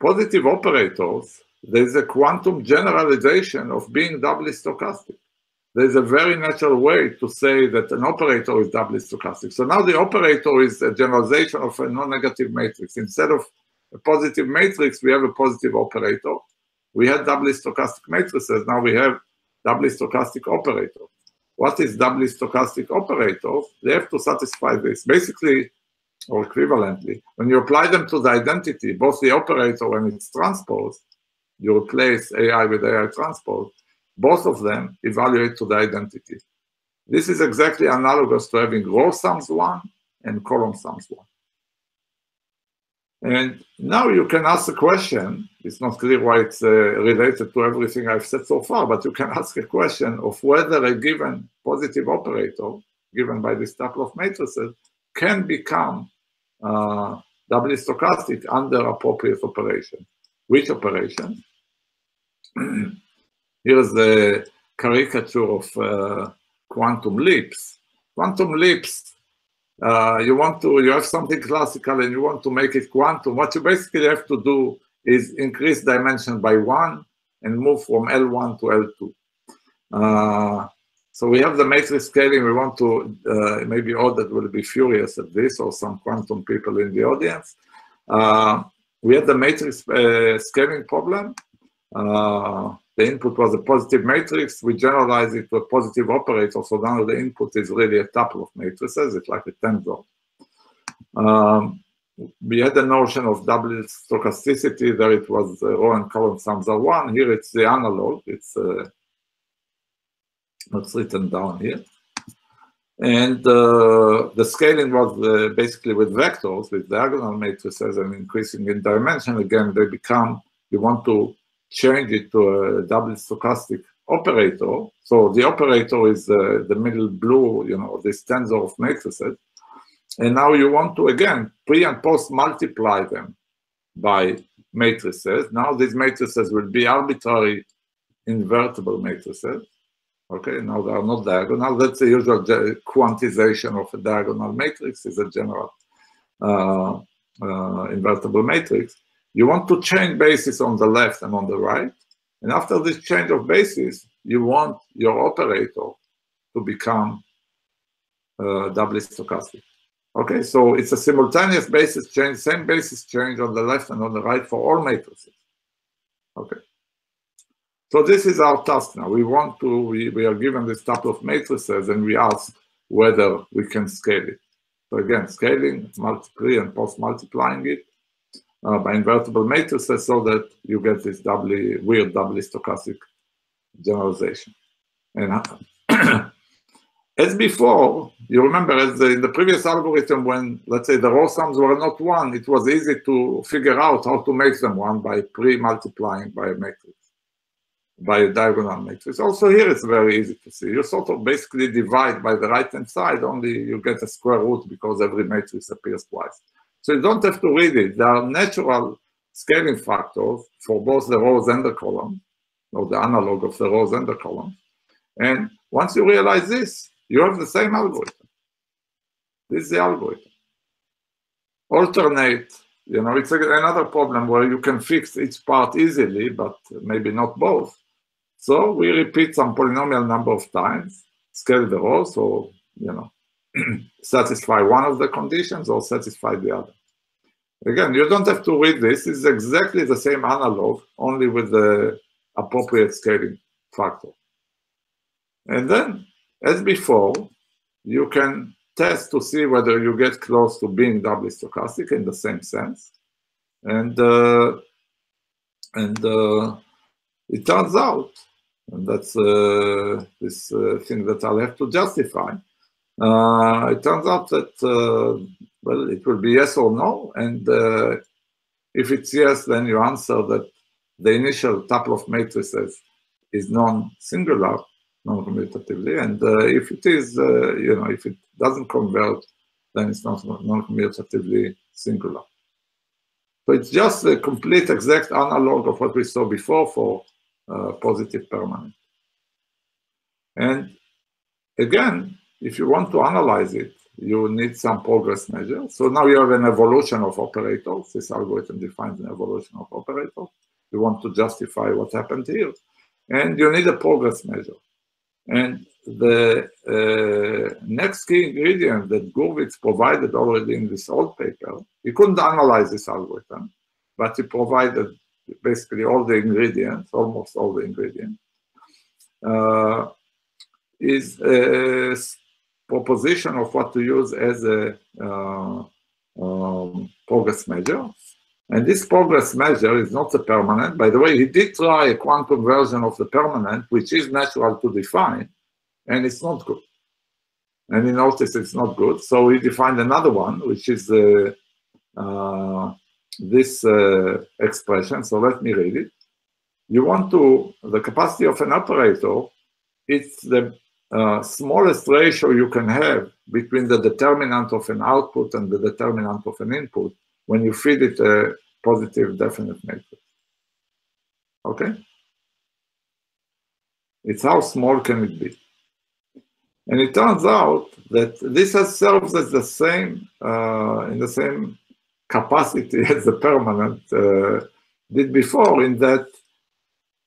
positive operators, there's a quantum generalization of being doubly stochastic. There's a very natural way to say that an operator is doubly stochastic. So now the operator is a generalization of a non-negative matrix. Instead of a positive matrix, we have a positive operator. We had doubly stochastic matrices. Now we have doubly stochastic operator. What is doubly stochastic operator? They have to satisfy this. Basically, or equivalently, when you apply them to the identity, both the operator and its transpose, you replace AI with AI transpose, both of them evaluate to the identity. This is exactly analogous to having row sums one and column sums one. And now you can ask a question. It's not clear why it's uh, related to everything I've said so far, but you can *laughs* ask a question of whether a given positive operator, given by this tuple of matrices, can become uh, doubly stochastic under appropriate operation. Which operation? *clears throat* Here's the caricature of uh, quantum leaps. Quantum leaps uh, you want to, you have something classical and you want to make it quantum, what you basically have to do is increase dimension by one and move from L1 to L2. Uh, so we have the matrix scaling. We want to, uh, maybe that will be furious at this or some quantum people in the audience. Uh, we have the matrix uh, scaling problem. The input was a positive matrix. We generalize it to a positive operator. So now the input is really a tuple of matrices. It's like a tensor. Um, we had the notion of double stochasticity. There it was uh, row and column sums are one. Here it's the analog. It's uh, not written down here. And uh, the scaling was uh, basically with vectors, with diagonal matrices and increasing in dimension. Again, they become, you want to change it to a double stochastic operator. So the operator is uh, the middle blue, you know, this tensor of matrices. And now you want to, again, pre and post multiply them by matrices. Now these matrices will be arbitrary invertible matrices. Okay, now they are not diagonal. That's the usual quantization of a diagonal matrix is a general uh, uh, invertible matrix. You want to change basis on the left and on the right. And after this change of basis, you want your operator to become uh, doubly stochastic. Okay, so it's a simultaneous basis change, same basis change on the left and on the right for all matrices. Okay. So this is our task now. We want to, we, we are given this type of matrices and we ask whether we can scale it. So again, scaling, multiply and post-multiplying it Uh, by invertible matrices so that you get this doubly, weird doubly stochastic generalization. And *clears throat* as before, you remember as in the previous algorithm when, let's say, the row sums were not one, it was easy to figure out how to make them one by pre-multiplying by a matrix by a diagonal matrix. Also here it's very easy to see. You sort of basically divide by the right-hand side, only you get a square root because every matrix appears twice. So you don't have to read it. There are natural scaling factors for both the rows and the columns, or the analog of the rows and the columns. And once you realize this, you have the same algorithm. This is the algorithm. Alternate you know, it's another problem where you can fix each part easily, but maybe not both. So we repeat some polynomial number of times, scale the row, so, you know, *clears throat* satisfy one of the conditions or satisfy the other. Again, you don't have to read this. It's exactly the same analog, only with the appropriate scaling factor. And then, as before, you can test to see whether you get close to being doubly stochastic in the same sense. And, uh, and uh, it turns out and that's uh, this uh, thing that I'll have to justify. Uh, it turns out that, well, it will be yes or no. And if it's yes, then you answer that the initial tuple of matrices is non-singular, non-commutatively. And uh, if it is, uh, you know, if it doesn't convert, then it's not non-commutatively singular. So it's just a complete exact analog of what we saw before for uh, positive permanent. And again, if you want to analyze it, you need some progress measure. So now you have an evolution of operators. This algorithm defines an evolution of operators. You want to justify what happened here. And you need a progress measure. And the uh, next key ingredient that Gurvits provided already in this old paper, he couldn't analyze this algorithm, but he provided basically all the ingredients, almost all the ingredients, uh, is a proposition of what to use as a uh, um, progress measure. And this progress measure is not a permanent. By the way, he did try a quantum version of the permanent, which is natural to define, and it's not good. And he noticed it's not good. So he defined another one, which is uh, uh, this uh, expression, so let me read it. You want to, the capacity of an operator, it's the uh, smallest ratio you can have between the determinant of an output and the determinant of an input when you feed it a positive definite matrix. Okay? It's how small can it be. And it turns out that this has serves as the same, uh, in the same capacity *laughs* as the permanent uh, did before in that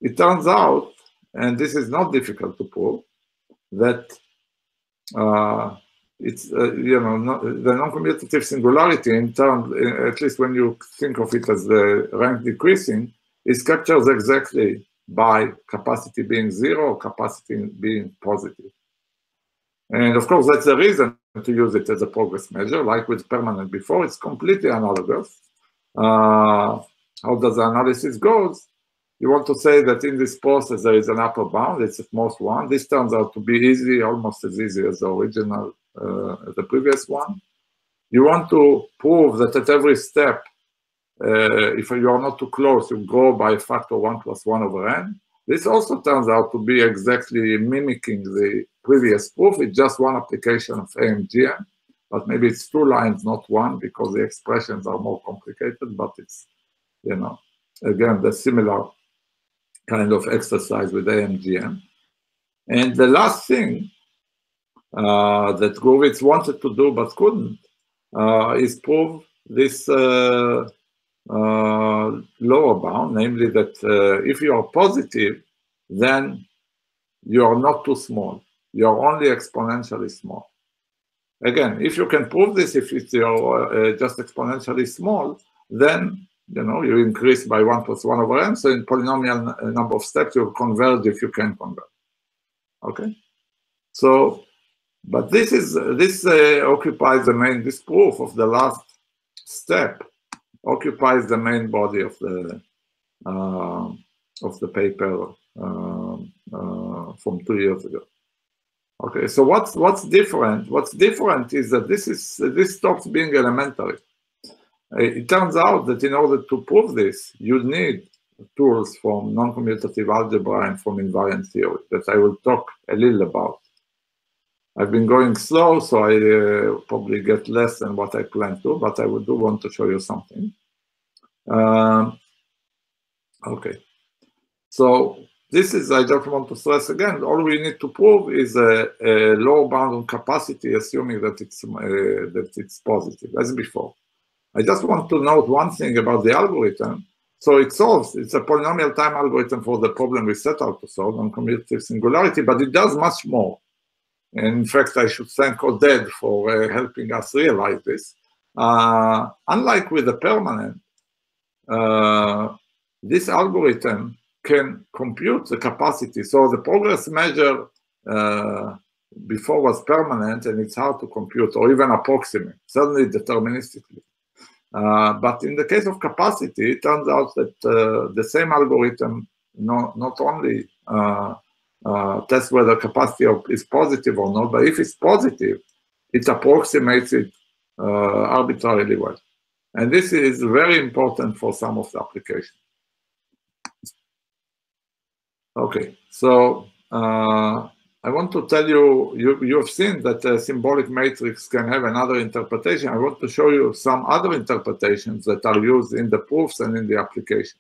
it turns out, and this is not difficult to prove, that uh, it's uh, you know not, the non-commutative singularity in terms, at least when you think of it as the rank decreasing, is captured exactly by capacity being zero, capacity being positive. And of course, that's the reason to use it as a progress measure, like with permanent before, it's completely analogous. Uh, how does the analysis goes? You want to say that in this process there is an upper bound, it's at most one. This turns out to be easy, almost as easy as the original, uh, the previous one. You want to prove that at every step, uh, if you are not too close, you grow by a factor 1 plus 1 over n. This also turns out to be exactly mimicking the previous proof. It's just one application of AMGM, but maybe it's two lines, not one, because the expressions are more complicated, but it's, you know, again, the similar kind of exercise with AMGM. And the last thing uh, that Gurvits wanted to do but couldn't uh, is prove this uh, uh, lower bound, namely that uh, if you are positive, then you are not too small. You are only exponentially small. Again, if you can prove this, if it's uh, just exponentially small, then you know you increase by one plus one over n. So in polynomial number of steps, you converge if you can converge. Okay, so but this is this uh, occupies the main this proof of the last step occupies the main body of the uh, of the paper uh, uh, from two years ago. Okay, so what's what's different? What's different is that this is this stops being elementary. It turns out that in order to prove this, you need tools from non-commutative algebra and from invariant theory that I will talk a little about. I've been going slow, so I uh, probably get less than what I planned to, but I would do want to show you something. Um, okay. So this is, I just want to stress again, all we need to prove is a, a lower bound on capacity, assuming that it's, uh, that it's positive, as before. I just want to note one thing about the algorithm. So it solves, it's a polynomial time algorithm for the problem we set out to solve on commutative singularity, but it does much more. And in fact, I should thank Oded for uh, helping us realize this. Uh, unlike with the permanent, uh, this algorithm can compute the capacity. So the progress measure uh, before was permanent and it's hard to compute or even approximate, certainly deterministically. Uh, but in the case of capacity, it turns out that uh, the same algorithm not, not only uh, uh, test whether capacity is positive or not, but if it's positive, it approximates it arbitrarily well. And this is very important for some of the applications. Okay, so uh, I want to tell you, you, you have seen that a symbolic matrix can have another interpretation. I want to show you some other interpretations that are used in the proofs and in the application.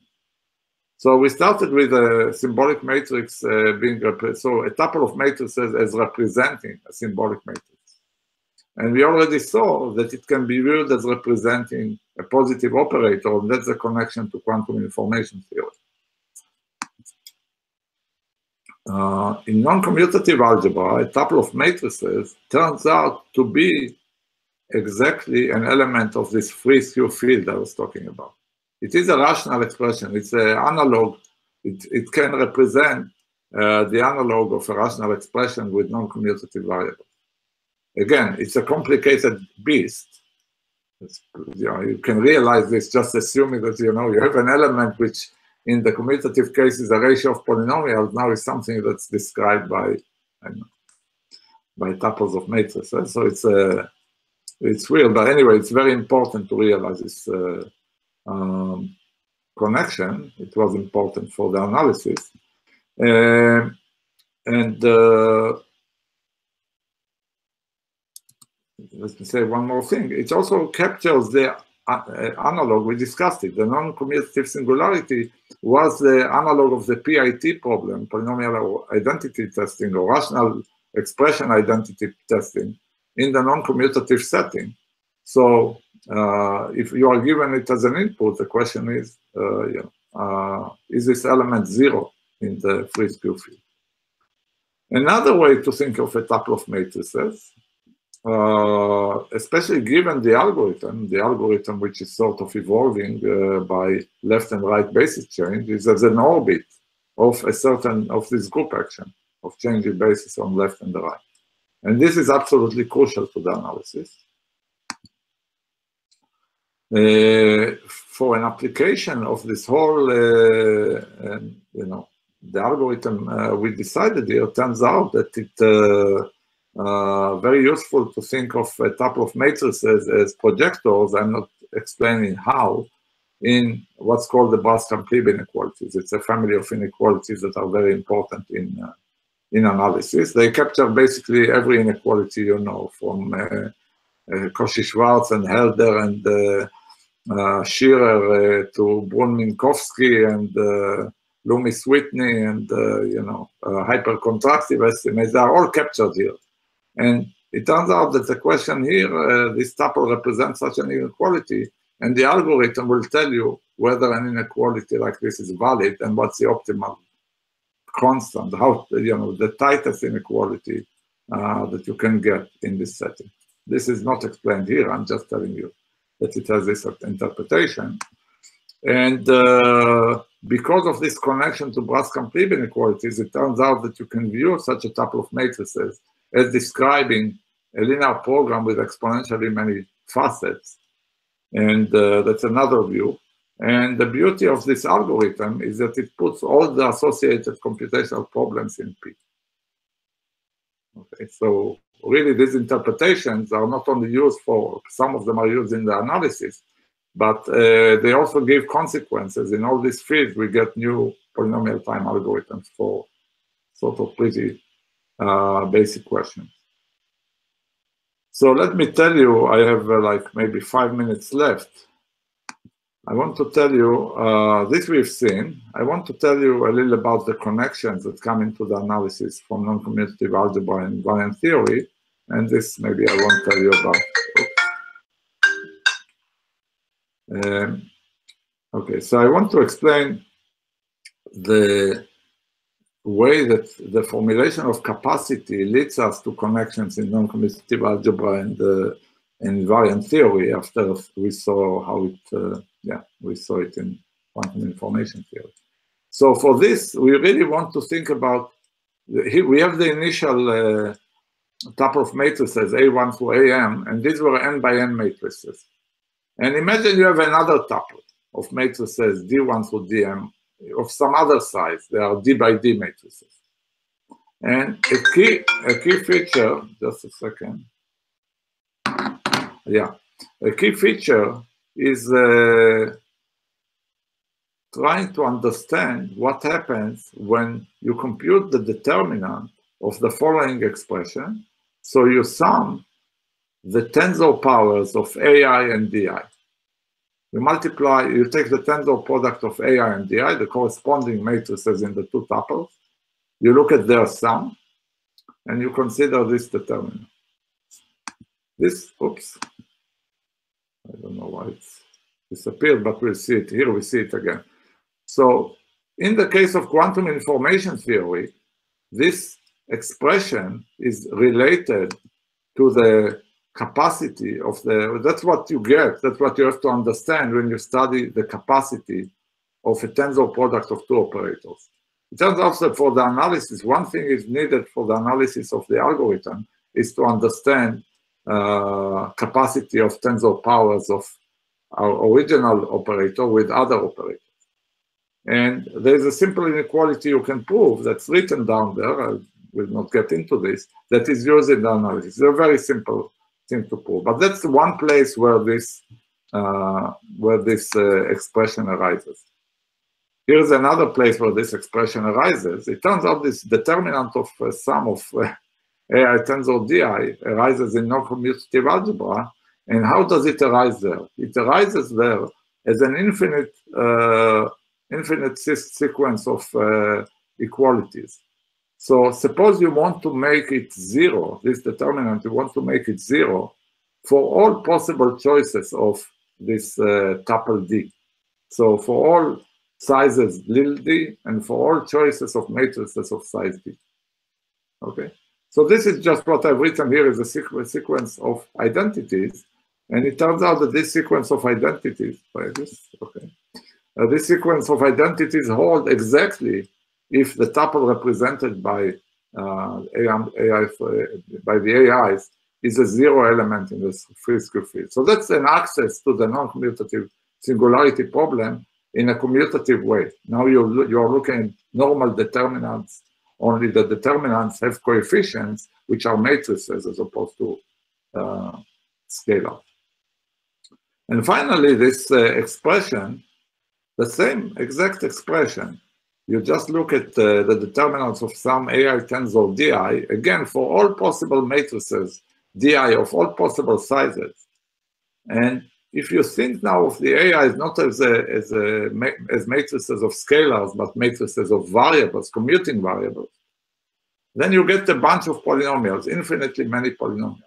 So we started with a symbolic matrix uh, being, so a tuple of matrices as representing a symbolic matrix. And we already saw that it can be viewed as representing a positive operator, and that's a connection to quantum information theory. Uh, in non-commutative algebra, a tuple of matrices turns out to be exactly an element of this free skew field I was talking about. It is a rational expression. It's an analog. It, it can represent uh, the analog of a rational expression with non-commutative variables. Again, it's a complicated beast. You, know, you can realize this just assuming that you know you have an element which in the commutative case is a ratio of polynomials. Now is something that's described by know, by tuples of matrices. So it's a uh, it's real, but anyway, it's very important to realize this. Uh, um, connection. It was important for the analysis. Uh, and uh, let me say one more thing. It also captures the analog, we discussed it, the non-commutative singularity was the analog of the PIT problem, polynomial identity testing or rational expression identity testing in the non-commutative setting. So uh, if you are given it as an input, the question is, uh, uh, is this element zero in the free skew field. Another way to think of a tuple of matrices, uh, especially given the algorithm, the algorithm which is sort of evolving uh, by left and right basis change, is as an orbit of a certain, of this group action, of changing basis on left and the right. And this is absolutely crucial to the analysis. Uh, for an application of this whole, uh, you know, the algorithm uh, we decided here turns out that it uh, uh, very useful to think of a tuple of matrices as projectors. I'm not explaining how in what's called the Brascamp-Lieb inequalities. It's a family of inequalities that are very important in uh, in analysis. They capture basically every inequality you know, from uh, uh, and Hölder and uh, Shearer to Brunn-Minkowski and Loomis Whitney and uh, you know uh, hypercontractive estimates they are all captured here. And it turns out that the question here, uh, this tuple represents such an inequality, and the algorithm will tell you whether an inequality like this is valid and what's the optimal constant, how you know the tightest inequality uh, that you can get in this setting. This is not explained here. I'm just telling you that it has this interpretation. And uh, because of this connection to Brascamp-Lieb inequalities, it turns out that you can view such a tuple of matrices as describing a linear program with exponentially many facets. And uh, that's another view. And the beauty of this algorithm is that it puts all the associated computational problems in P. Okay, so really these interpretations are not only used for, some of them are used in the analysis, but uh, they also give consequences. In all these fields, we get new polynomial time algorithms for sort of pretty uh, basic questions. So let me tell you, I have uh, like maybe five minutes left. I want to tell you, uh, this we've seen, I want to tell you a little about the connections that come into the analysis from non-commutative algebra and invariant theory, and this maybe I won't tell you about. Um, okay, so I want to explain the way that the formulation of capacity leads us to connections in non-commutative algebra and, uh, invariant theory after we saw how it, uh, yeah, we saw it in quantum information theory. So for this, we really want to think about, we have the initial uh, tuple of matrices, A1 through AM, and these were n by n matrices. And imagine you have another tuple of matrices D1 through Dm of some other size. They are D by D matrices. And a key, a key feature, just a second. Yeah, a key feature is uh, trying to understand what happens when you compute the determinant of the following expression. So you sum the tensor powers of AI and DI. You multiply, you take the tensor product of AI and DI, the corresponding matrices in the two tuples, you look at their sum, and you consider this determinant. This, oops, I don't know why it's disappeared, but we'll see it here, we see it again. So in the case of quantum information theory, this expression is related to the capacity of the, that's what you get, that's what you have to understand when you study the capacity of a tensor product of two operators. It turns out that for the analysis, one thing is needed for the analysis of the algorithm is to understand uh, capacity of tensor powers of our original operator with other operators. And there's a simple inequality you can prove that's written down there, I will not get into this, that is used in the analysis. It's a very simple thing to prove. But that's one place where this uh, where this uh, expression arises. Here's another place where this expression arises. It turns out this determinant of uh, sum of uh, AI tensor DI arises in non-commutative algebra. And how does it arise there? It arises there as an infinite, uh, infinite sequence of uh, equalities. So suppose you want to make it zero, this determinant, you want to make it zero for all possible choices of this uh, tuple D. So for all sizes little d, and for all choices of matrices of size d. Okay, so this is just what I've written here is a sequ sequence of identities, and it turns out that this sequence of identities, by this, okay, uh, this sequence of identities hold exactly if the tuple represented by uh, AI, AI, by the AIs is a zero element in the free skew field. So that's an access to the non-commutative singularity problem in a commutative way. Now you're, you're looking at normal determinants, only the determinants have coefficients which are matrices as opposed to uh, scalar. And finally, this uh, expression, the same exact expression, you just look at uh, the determinants of some AI tensor di, again, for all possible matrices, di of all possible sizes. And if you think now of the AI as not as a, as a, as matrices of scalars, but matrices of variables, commuting variables, then you get a bunch of polynomials, infinitely many polynomials.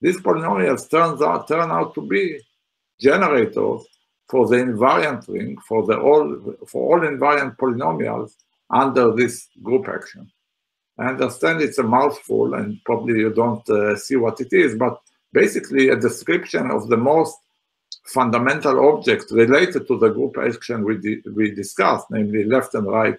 These polynomials turns out turn out to be generators for the invariant ring for the all for all invariant polynomials under this group action. I understand it's a mouthful and probably you don't uh, see what it is, but basically a description of the most fundamental objects related to the group action we, di we discussed, namely left and right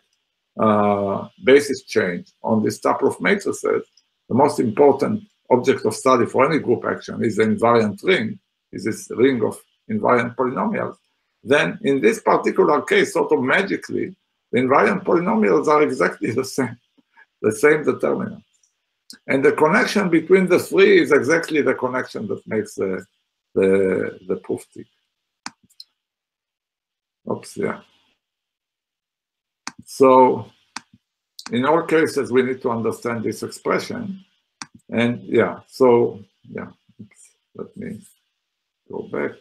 uh, basis change on this tuple of matrices, the most important object of study for any group action is the invariant ring, is this ring of invariant polynomials. Then in this particular case, sort of magically, the invariant polynomials are exactly *laughs* the same, the same determinant. And the connection between the three is exactly the connection that makes the the, the proof tick. Oops, yeah. So in all cases, we need to understand this expression. And yeah, so yeah, oops, let me go back.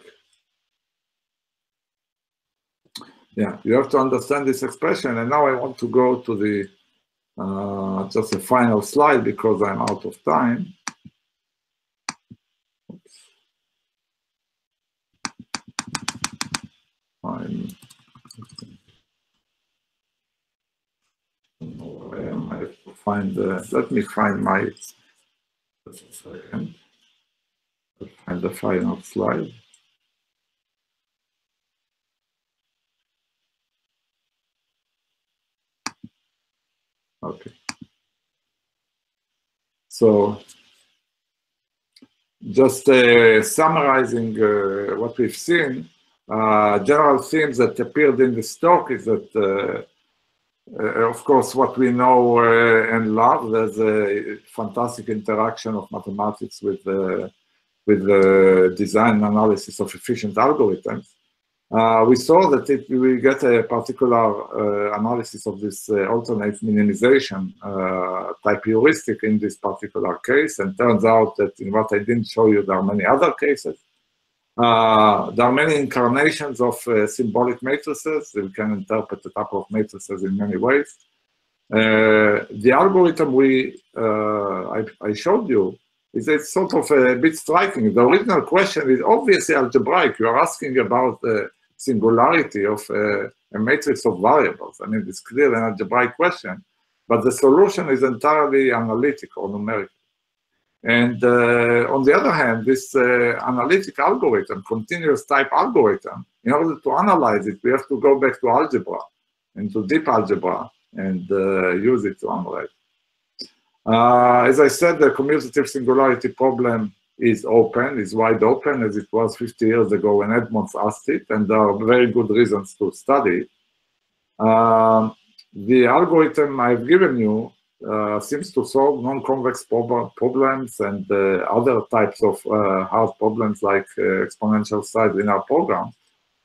Yeah, you have to understand this expression. And now I want to go to the uh, just a final slide because I'm out of time. I'm I find the let me find my second find the final slide. Okay. So just uh, summarizing uh, what we've seen, uh, general themes that appeared in this talk is that, uh, uh, of course, what we know and love, there's a fantastic interaction of mathematics with, with the design analysis of efficient algorithms. Uh, we saw that if we get a particular uh, analysis of this uh, alternate minimization type heuristic in this particular case, and turns out that in what I didn't show you, there are many other cases. Uh, there are many incarnations of uh, symbolic matrices. We can interpret the type of matrices in many ways. Uh, the algorithm we uh, I, I, showed you is it's sort of a bit striking. The original question is obviously algebraic. You are asking about the singularity of uh, a matrix of variables. I mean, it's clearly an algebraic question, but the solution is entirely analytical, or numerical. And uh, on the other hand, this uh, analytic algorithm, continuous type algorithm, in order to analyze it, we have to go back to algebra, into deep algebra, and uh, use it to analyze. Uh, as I said, the commutative singularity problem is open, is wide open, as it was 50 years ago when Edmonds asked it, and there are very good reasons to study. Um, the algorithm I've given you uh, seems to solve non-convex prob problems and uh, other types of uh, hard problems like uh, exponential size linear program.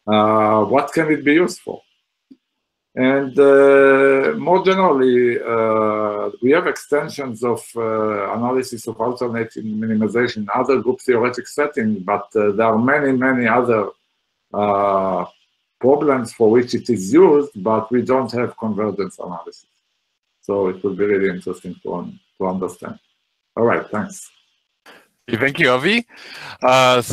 Uh, what can it be used for? And uh, more generally, we have extensions of analysis of alternating minimization in other group theoretic settings, but there are many, many other problems for which it is used, but we don't have convergence analysis. So it will be really interesting to, to understand. All right, thanks. Thank you, Avi. Uh,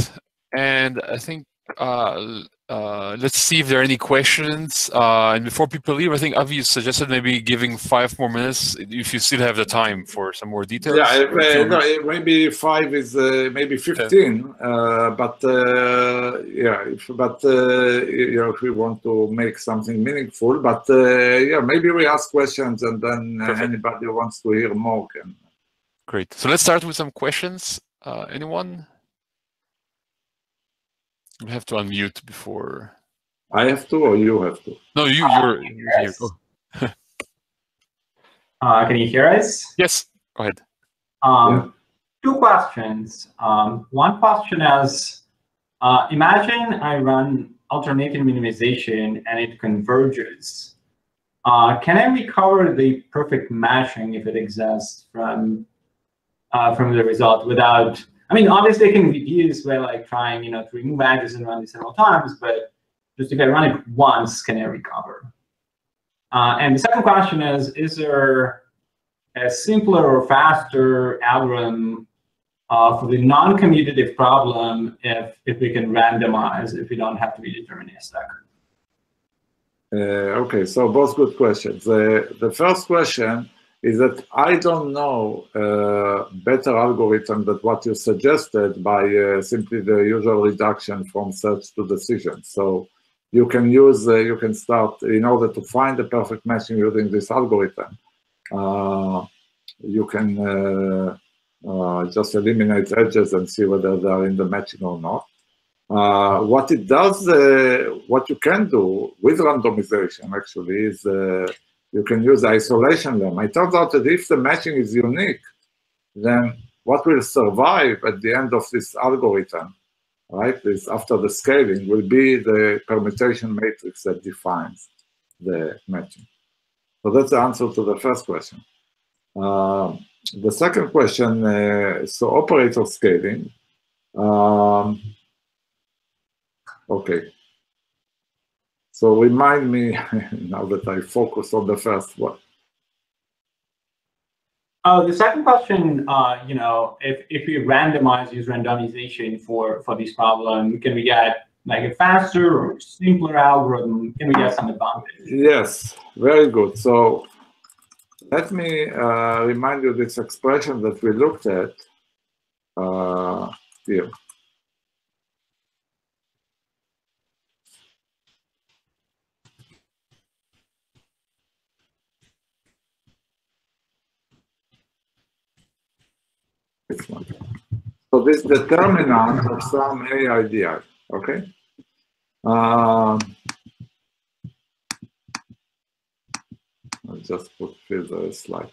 and I think uh, uh, let's see if there are any questions. Uh, and before people leave, I think Avi suggested maybe giving five more minutes if you still have the time for some more details. Yeah, uh, no, maybe five is uh, maybe fifteen. Uh, but uh, yeah, if, but you know, if we want to make something meaningful, but yeah, maybe we ask questions and then anybody wants to hear more can. Great. So let's start with some questions. anyone? You have to unmute before. I have to, or you have to? No, you. You're, you're here. Oh. *laughs* uh, can you hear us? Yes. Go ahead. Um, yeah. Two questions. Um, one question is: uh, Imagine I run alternating minimization and it converges. Uh, can I recover the perfect matching if it exists from uh, from the result without I mean, obviously, I can reduce by like trying, you know, to remove edges and run it several times, but just if I run it once, can I recover? Uh, and the second question is, is there a simpler or faster algorithm uh, for the non-commutative problem if, if we can randomize, if we don't have to be deterministic? Uh, okay, so both good questions. the first question is that I don't know uh, better algorithm than what you suggested by uh, simply the usual reduction from search to decision. So you can use, uh, you can start in order to find the perfect matching using this algorithm. Uh, you can uh, uh, just eliminate edges and see whether they are in the matching or not. what it does, what you can do with randomization actually is you can use isolation lemma. It turns out that if the matching is unique, then what will survive at the end of this algorithm, right, this after the scaling, will be the permutation matrix that defines the matching. So that's the answer to the first question. Uh, the second question, uh, so operator scaling. Um, okay, so remind me *laughs* now that I focus on the first one. Uh, the second question, uh, you know, if, if we randomize use randomization for, for this problem, can we get like a faster or simpler algorithm? Can we get some advantage? Yes, very good. So let me uh, remind you this expression that we looked at uh, here. So this determinant of some AIDI, okay? Um, I'll just put further slide.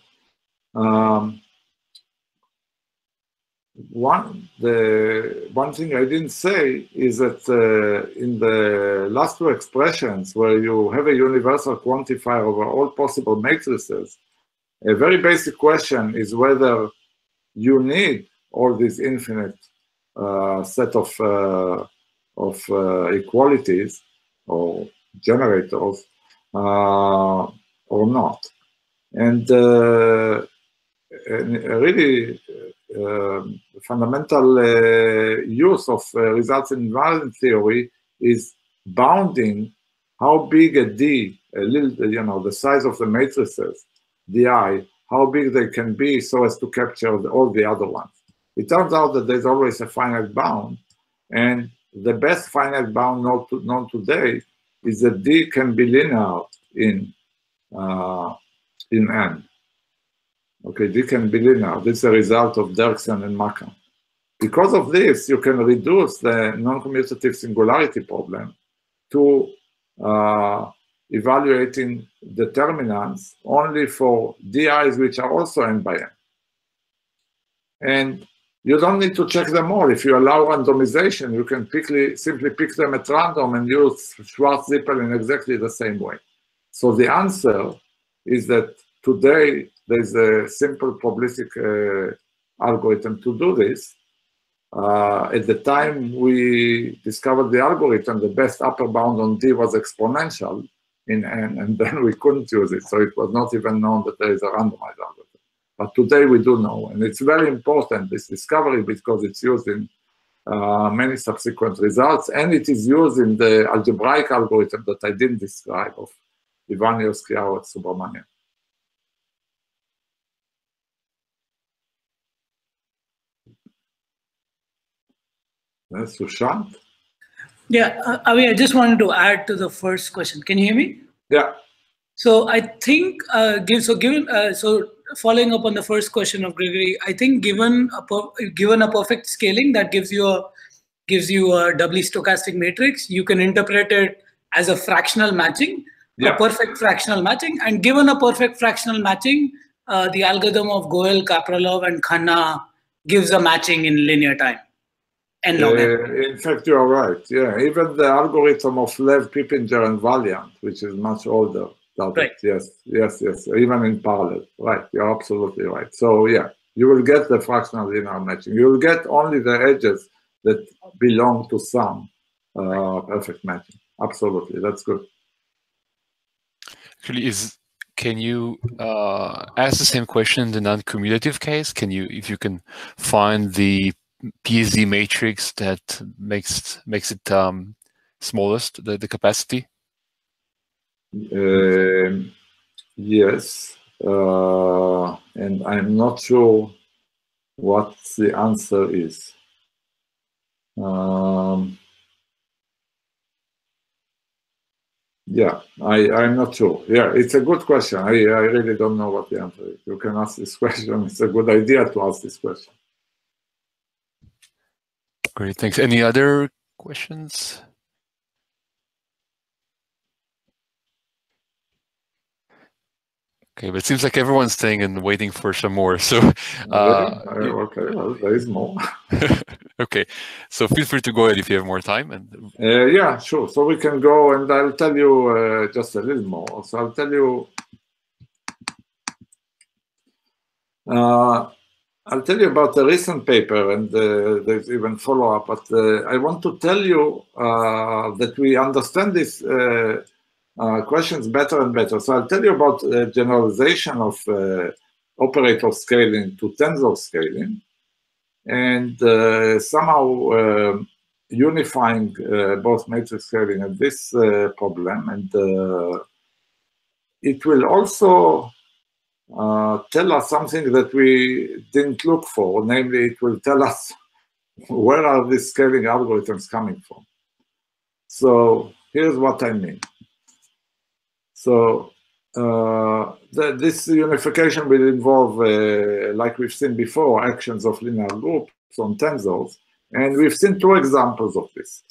Um, one the one thing I didn't say is that uh, in the last two expressions where you have a universal quantifier over all possible matrices, a very basic question is whether you need all these infinite uh, set of uh, of uh, equalities or generators uh, or not. And, uh, and really um, fundamental uh, use of results in invariant theory is bounding how big a D, a little, you know, the size of the matrices, di, how big they can be so as to capture the, all the other ones. It turns out that there's always a finite bound, and the best finite bound known, to, known today is that D can be linear in uh, in N. Okay, D can be linear. This is a result of Derksen and Makam. Because of this, you can reduce the non-commutative singularity problem to uh, evaluating determinants only for DIs which are also n by n. And you don't need to check them all. If you allow randomization, you can simply pick them at random and use Schwartz-Zippel in exactly the same way. So the answer is that today there's a simple probabilistic uh, algorithm to do this. Uh, at the time we discovered the algorithm, the best upper bound on D was exponential in and then we couldn't use it. So it was not even known that there is a randomized algorithm. But today we do know, and it's very important, this discovery, because it's used in uh, many subsequent results, and it is used in the algebraic algorithm that I didn't describe of Ivanyos, Qiao, Subrahmanyam. That's Sushant. Yeah, uh, Avi, I just wanted to add to the first question. Can you hear me? Yeah. So I think, uh, give, so given, uh, so following up on the first question of Gregory, I think given a per, given a perfect scaling that gives you a gives you a doubly stochastic matrix, you can interpret it as a fractional matching, yeah. a perfect fractional matching, and given a perfect fractional matching, uh, the algorithm of Goel, Kapralov, and Khanna gives a matching in linear time. And uh, in fact, you are right. Yeah, even the algorithm of Lev, Pippenger, and Valiant, which is much older, Right. Yes, yes, yes. Even in parallel. Right. You're absolutely right. So yeah, you will get the fractional linear matching. You will get only the edges that belong to some uh, perfect matching. Absolutely. That's good. Actually, is can you uh, ask the same question in the non-commutative case? Can you, if you can find the PSD matrix that makes makes it um, smallest, the, the capacity? Um, yes, uh, and I'm not sure what the answer is. Um, yeah, I, I'm not sure. Yeah, it's a good question. I, I really don't know what the answer is. You can ask this *laughs* question. It's a good idea to ask this question. Great, thanks. Any other questions? Okay, but it seems like everyone's staying and waiting for some more. So, uh, okay, well, there is more. okay, so feel free to go ahead if you have more time. And uh, yeah, sure. So we can go, and I'll tell you uh, just a little more. So I'll tell you. Uh, I'll tell you about the recent paper, and uh, there's even follow up. But uh, I want to tell you that we understand these uh, questions better and better. So I'll tell you about uh, generalization of uh, operator scaling to tensor scaling and uh, somehow um, unifying uh, both matrix scaling and this uh, problem. And it will also tell us something that we didn't look for, namely it will tell us *laughs* where are these scaling algorithms coming from. So here's what I mean. So uh, the, this unification will involve, uh, like we've seen before, actions of linear groups on tensors. And we've seen two examples of this.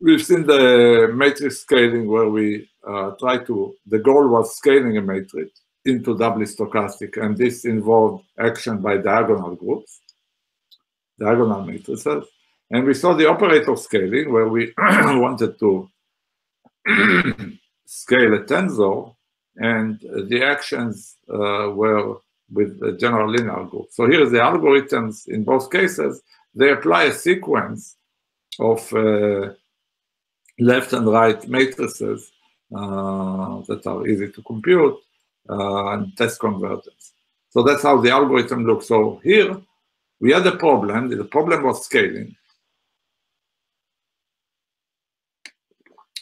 We've seen the matrix scaling where we uh, try to, the goal was scaling a matrix into doubly stochastic, and this involved action by diagonal groups, diagonal matrices. And we saw the operator scaling where we *clears throat* wanted to *clears throat* scale a tensor, and the actions uh, were with the general linear group. So here's the algorithms in both cases. They apply a sequence of uh, left and right matrices uh, that are easy to compute and test convergence. So that's how the algorithm looks. So here we had a problem. The problem was scaling.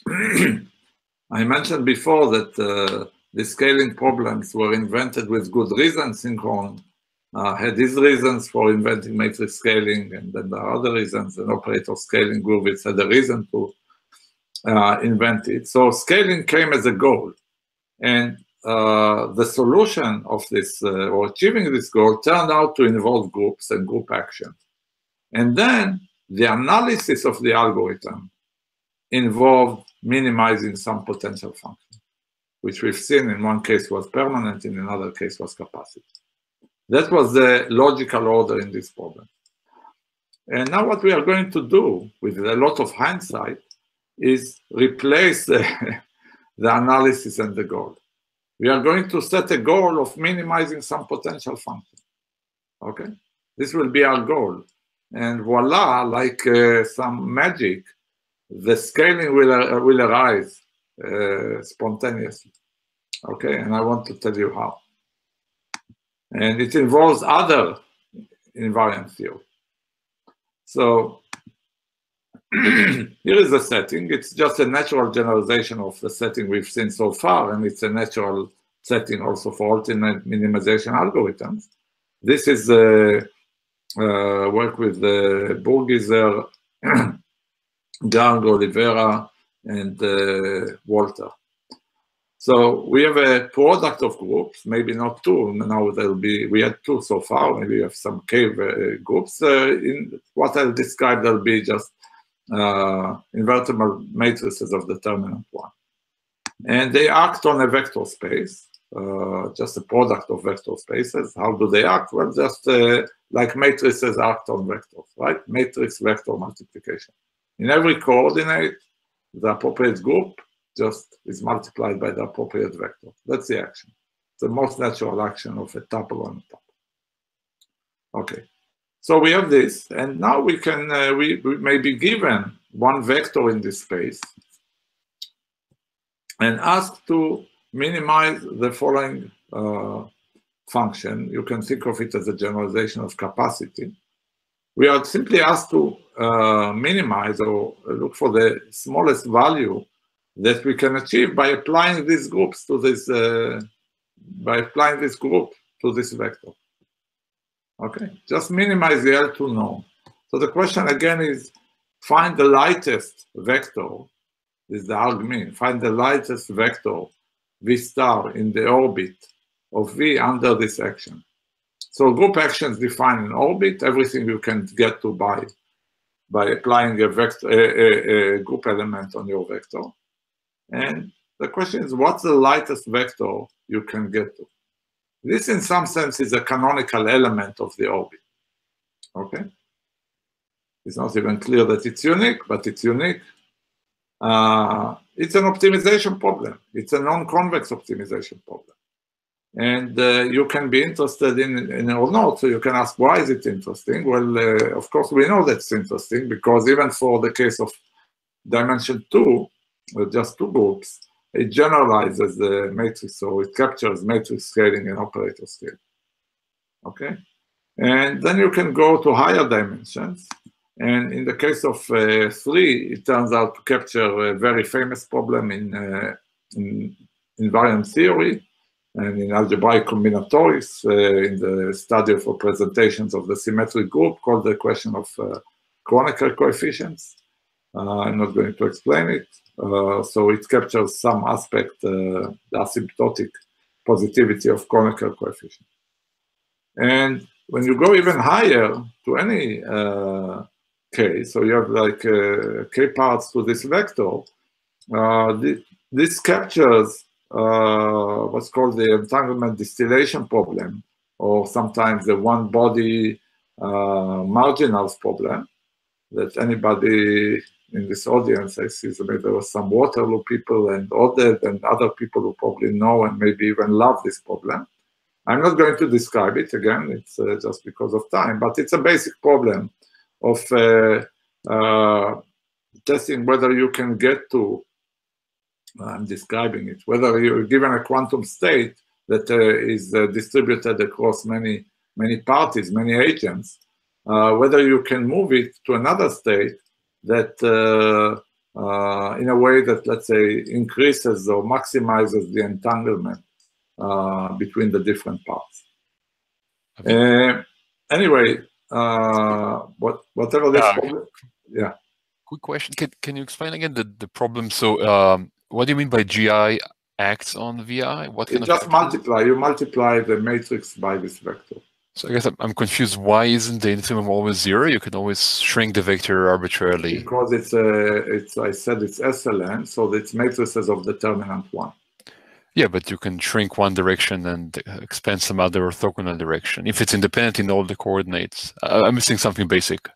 *clears throat* I mentioned before that uh, the scaling problems were invented with good reason. Sinkhorn uh, had his reasons for inventing matrix scaling, and then there are other reasons. And operator scaling, Gurvits had a reason to uh, invent it. So scaling came as a goal. And uh, the solution of this, uh, or achieving this goal, turned out to involve groups and group action. And then the analysis of the algorithm involved minimizing some potential function, which we've seen in one case was permanent, in another case was capacity. That was the logical order in this problem. And now what we are going to do with a lot of hindsight is replace the, *laughs* the analysis and the goal. We are going to set a goal of minimizing some potential function. Okay? This will be our goal. And voila, like uh, some magic, the scaling will, uh, will arise uh, spontaneously. Okay, and I want to tell you how. And it involves other invariant theory. So *clears throat* here is the setting. It's just a natural generalization of the setting we've seen so far, and it's a natural setting also for alternate minimization algorithms. This is uh, uh, work with uh, Bürgisser, Garg, *clears throat* Oliveira, and uh, Walter. So we have a product of groups, maybe not two. Now there'll be, we had two so far. Maybe we have some cave uh, groups. Uh, in what I'll describe, there'll be just uh, invertible matrices of determinant one. And they act on a vector space, uh, just a product of vector spaces. How do they act? Well, just uh, like matrices act on vectors, right? Matrix vector multiplication. In every coordinate, the appropriate group just is multiplied by the appropriate vector. That's the action. It's the most natural action of a tuple on a tuple. Okay. So we have this, and now we can, uh, we, we may be given one vector in this space and asked to minimize the following uh, function. You can think of it as a generalization of capacity. We are simply asked to uh, minimize or look for the smallest value that we can achieve by applying these groups to this, uh, by applying this group to this vector. Okay, just minimize the L2 norm. So the question again is, find the lightest vector, this is the argmin, find the lightest vector V star in the orbit of V under this action. So group actions define an orbit, everything you can get to by, by applying a, vector, a, a, a group element on your vector. And the question is, what's the lightest vector you can get to? This, in some sense, is a canonical element of the orbit. Okay? It's not even clear that it's unique, but it's unique. Uh, it's an optimization problem. It's a non-convex optimization problem. And uh, you can be interested in, in or not, so you can ask, why is it interesting? Well, uh, of course, we know that's interesting because even for the case of dimension two, with just two groups, it generalizes the matrix, so it captures matrix scaling and operator scale. Okay? And then you can go to higher dimensions. And in the case of uh, three, it turns out to capture a very famous problem in, uh, in invariant theory and in algebraic combinatorics uh, in the study of representations of the symmetric group called the question of uh, Kronecker coefficients. Uh, I'm not going to explain it. Uh, so it captures some aspect, uh, the asymptotic positivity of Kronecker coefficient. And when you go even higher to any uh, k, so you have like uh, k parts to this vector, uh, th this captures uh, what's called the entanglement distillation problem, or sometimes the one body marginals problem that anybody in this audience, I see that there were some Waterloo people and Oded and other people who probably know and maybe even love this problem. I'm not going to describe it again, it's uh, just because of time, but it's a basic problem of uh, uh, testing whether you can get to, I'm describing it, whether you're given a quantum state that uh, is uh, distributed across many, many parties, many agents, uh, whether you can move it to another state that uh, uh, in a way that, let's say, increases or maximizes the entanglement uh, between the different parts. Uh, anyway, uh, what, whatever this, problem, yeah. Quick question: Can can you explain again the the problem? So, um, what do you mean by GI acts on VI? What kind just multiply. You multiply the matrix by this vector. So I guess I'm, confused. Why isn't the infimum always zero? You can always shrink the vector arbitrarily. Because it's a, it's I said it's SLN, so it's matrices of determinant one. Yeah, but you can shrink one direction and expand some other orthogonal direction if it's independent in all the coordinates. I'm missing something basic.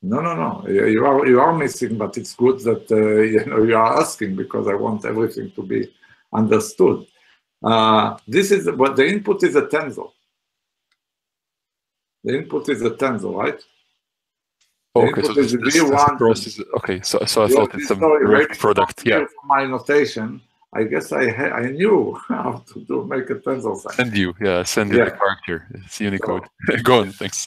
No, no, no. You are you are missing, but it's good that uh, *laughs* you know you are asking because I want everything to be understood. Uh, this is what the input is a tensor. The input is a tensor, right? The okay, so this, this, this is, okay, so, so I thought it's a direct product. Yeah. My notation, I guess I I knew *laughs* how to do make a tensor sign. Send you, yeah, send you yeah. the character. It's Unicode. So, *laughs* Go on, thanks.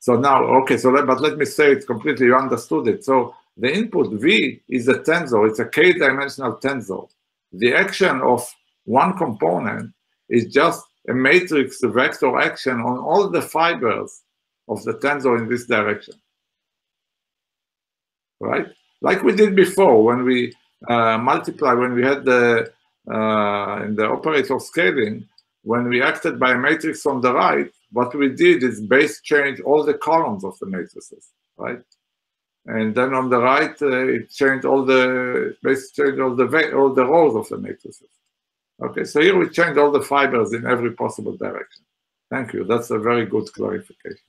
So now, okay, so let, but let me say it completely. You understood it. So the input V is a tensor, it's a k-dimensional tensor. The action of one component is just a matrix a vector action on all the fibers of the tensor in this direction. Right? Like we did before when we uh, multiply, when we had the, uh, in the operator scaling, when we acted by a matrix on the right, what we did is base change all the columns of the matrices, right? And then on the right, uh, it changed all the, base change all the, all the rows of the matrices. Okay, so here we change all the fibers in every possible direction. Thank you. That's a very good clarification.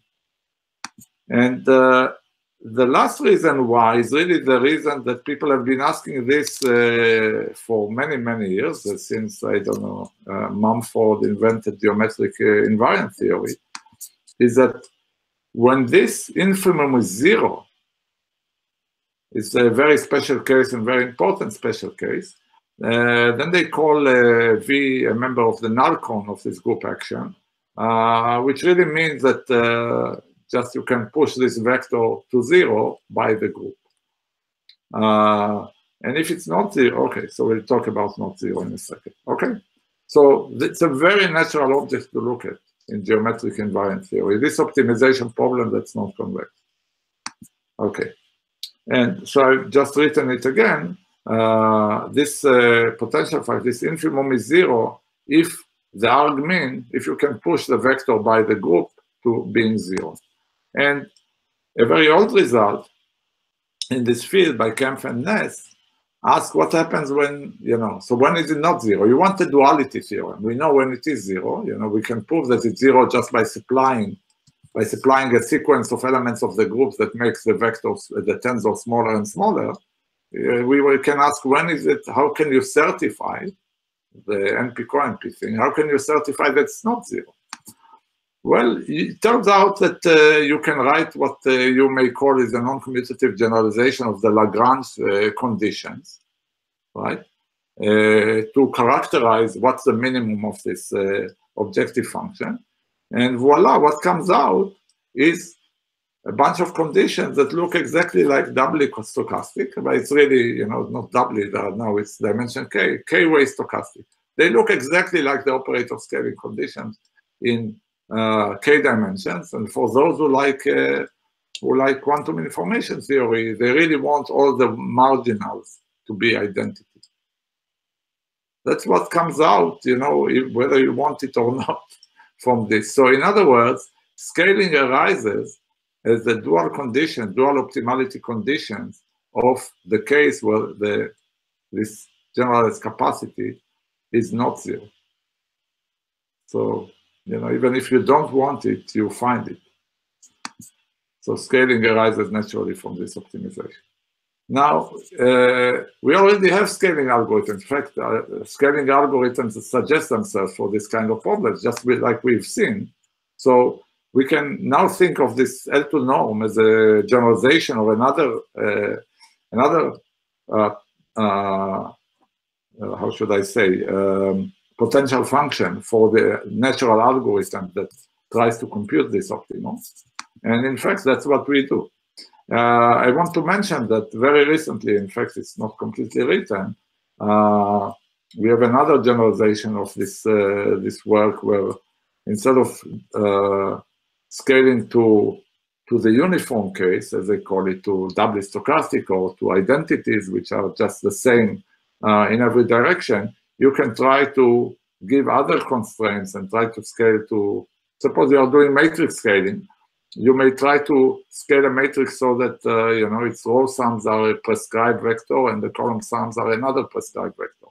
And uh, the last reason why is really the reason that people have been asking this uh, for many, many years, uh, since, I don't know, uh, Mumford invented geometric uh, invariant theory, is that when this infimum is zero, it's a very special case and very important special case, uh, then they call uh, V a member of the null cone of this group action, uh, which really means that uh, just you can push this vector to zero by the group. Uh, and if it's not zero, okay, so we'll talk about not zero in a second, okay? So it's a very natural object to look at in geometric invariant theory, this optimization problem that's not convex. Okay, and so I've just written it again. Uh, this uh, potential for this infimum is zero if the argmin, if you can push the vector by the group to being zero. And a very old result in this field by Kempf and Ness ask what happens when, you know, so when is it not zero? You want the duality theorem. We know when it is zero, you know, we can prove that it's zero just by supplying by supplying a sequence of elements of the group that makes the vectors, the tensor smaller and smaller. Uh, we can ask when is it, how can you certify the NP co-NP thing? How can you certify that it's not zero? Well, it turns out that uh, you can write what uh, you may call is a non-commutative generalization of the Lagrange uh, conditions, right? Uh, to characterize what's the minimum of this objective function. And voila, what comes out is a bunch of conditions that look exactly like doubly stochastic, but it's really, you know, not doubly, now it's dimension k, k-way stochastic. They look exactly like the operator scaling conditions in uh, k dimensions. And for those who like uh, who like quantum information theory, they really want all the marginals to be identity. That's what comes out, you know, whether you want it or *laughs* not from this. So in other words, scaling arises as the dual condition, dual optimality conditions of the case where the this generalized capacity is not zero. So you know, even if you don't want it, you find it. So scaling arises naturally from this optimization. Now, uh, we already have scaling algorithms. In fact, uh, scaling algorithms suggest themselves for this kind of problems, just like we've seen. So we can now think of this L2 norm as a generalization of another, uh, another uh, uh, how should I say, um, potential function for the natural algorithm that tries to compute this optimum. And in fact, that's what we do. Uh, I want to mention that very recently, in fact, it's not completely written, uh, we have another generalization of this, uh, this work where instead of scaling to, to the uniform case, as they call it, to doubly stochastic or to identities, which are just the same uh, in every direction, you can try to give other constraints and try to scale to, suppose you are doing matrix scaling, you may try to scale a matrix so that, uh, you know, its row sums are a prescribed vector and the column sums are another prescribed vector.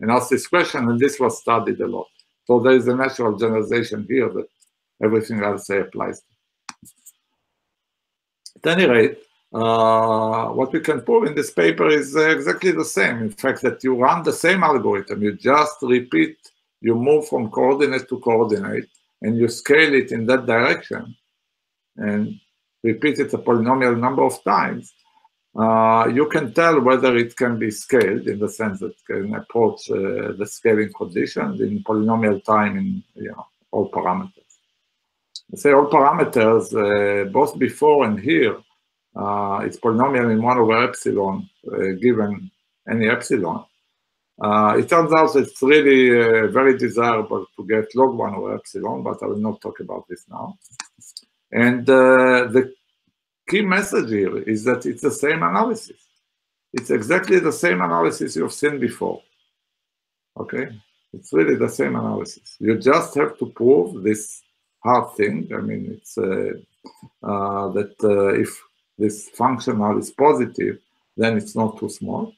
And ask this question, and this was studied a lot. So there is a natural generalization here that everything else applies. At any rate, uh, what we can prove in this paper is uh, exactly the same. In fact, that you run the same algorithm, you just repeat, you move from coordinate to coordinate, and you scale it in that direction, and repeat it a polynomial number of times, uh, you can tell whether it can be scaled in the sense that can approach uh, the scaling conditions in polynomial time in you know, all parameters. Say all parameters, uh, both before and here, uh, it's polynomial in 1 over epsilon uh, given any epsilon. It turns out it's really very desirable to get log 1 over epsilon, but I will not talk about this now. And the key message here is that it's the same analysis. It's exactly the same analysis you've seen before. Okay? It's really the same analysis. You just have to prove this hard thing. I mean, it's uh, uh, that uh, if this functional is positive, then it's not too small.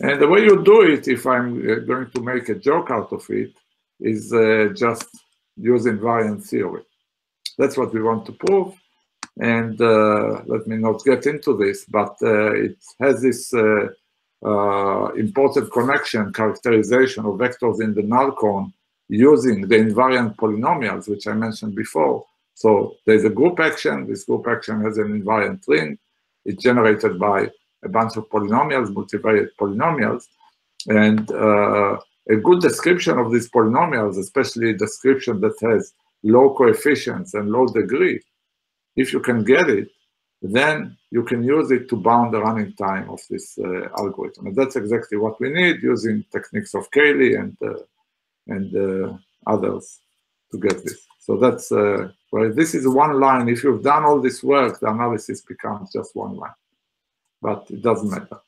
And the way you do it, if I'm going to make a joke out of it, is just using invariant theory. That's what we want to prove. And uh, let me not get into this, but uh, it has this uh, important connection characterization of vectors in the null cone using the invariant polynomials, which I mentioned before. So there's a group action. This group action has an invariant ring. It's generated by a bunch of polynomials, multivariate polynomials. And uh, a good description of these polynomials, especially a description that has low coefficients and low degree, if you can get it, then you can use it to bound the running time of this uh, algorithm. And that's exactly what we need using techniques of Cayley and, uh, and uh, others to get this. So that's uh, well, this is one line. If you've done all this work, the analysis becomes just one line but it doesn't matter.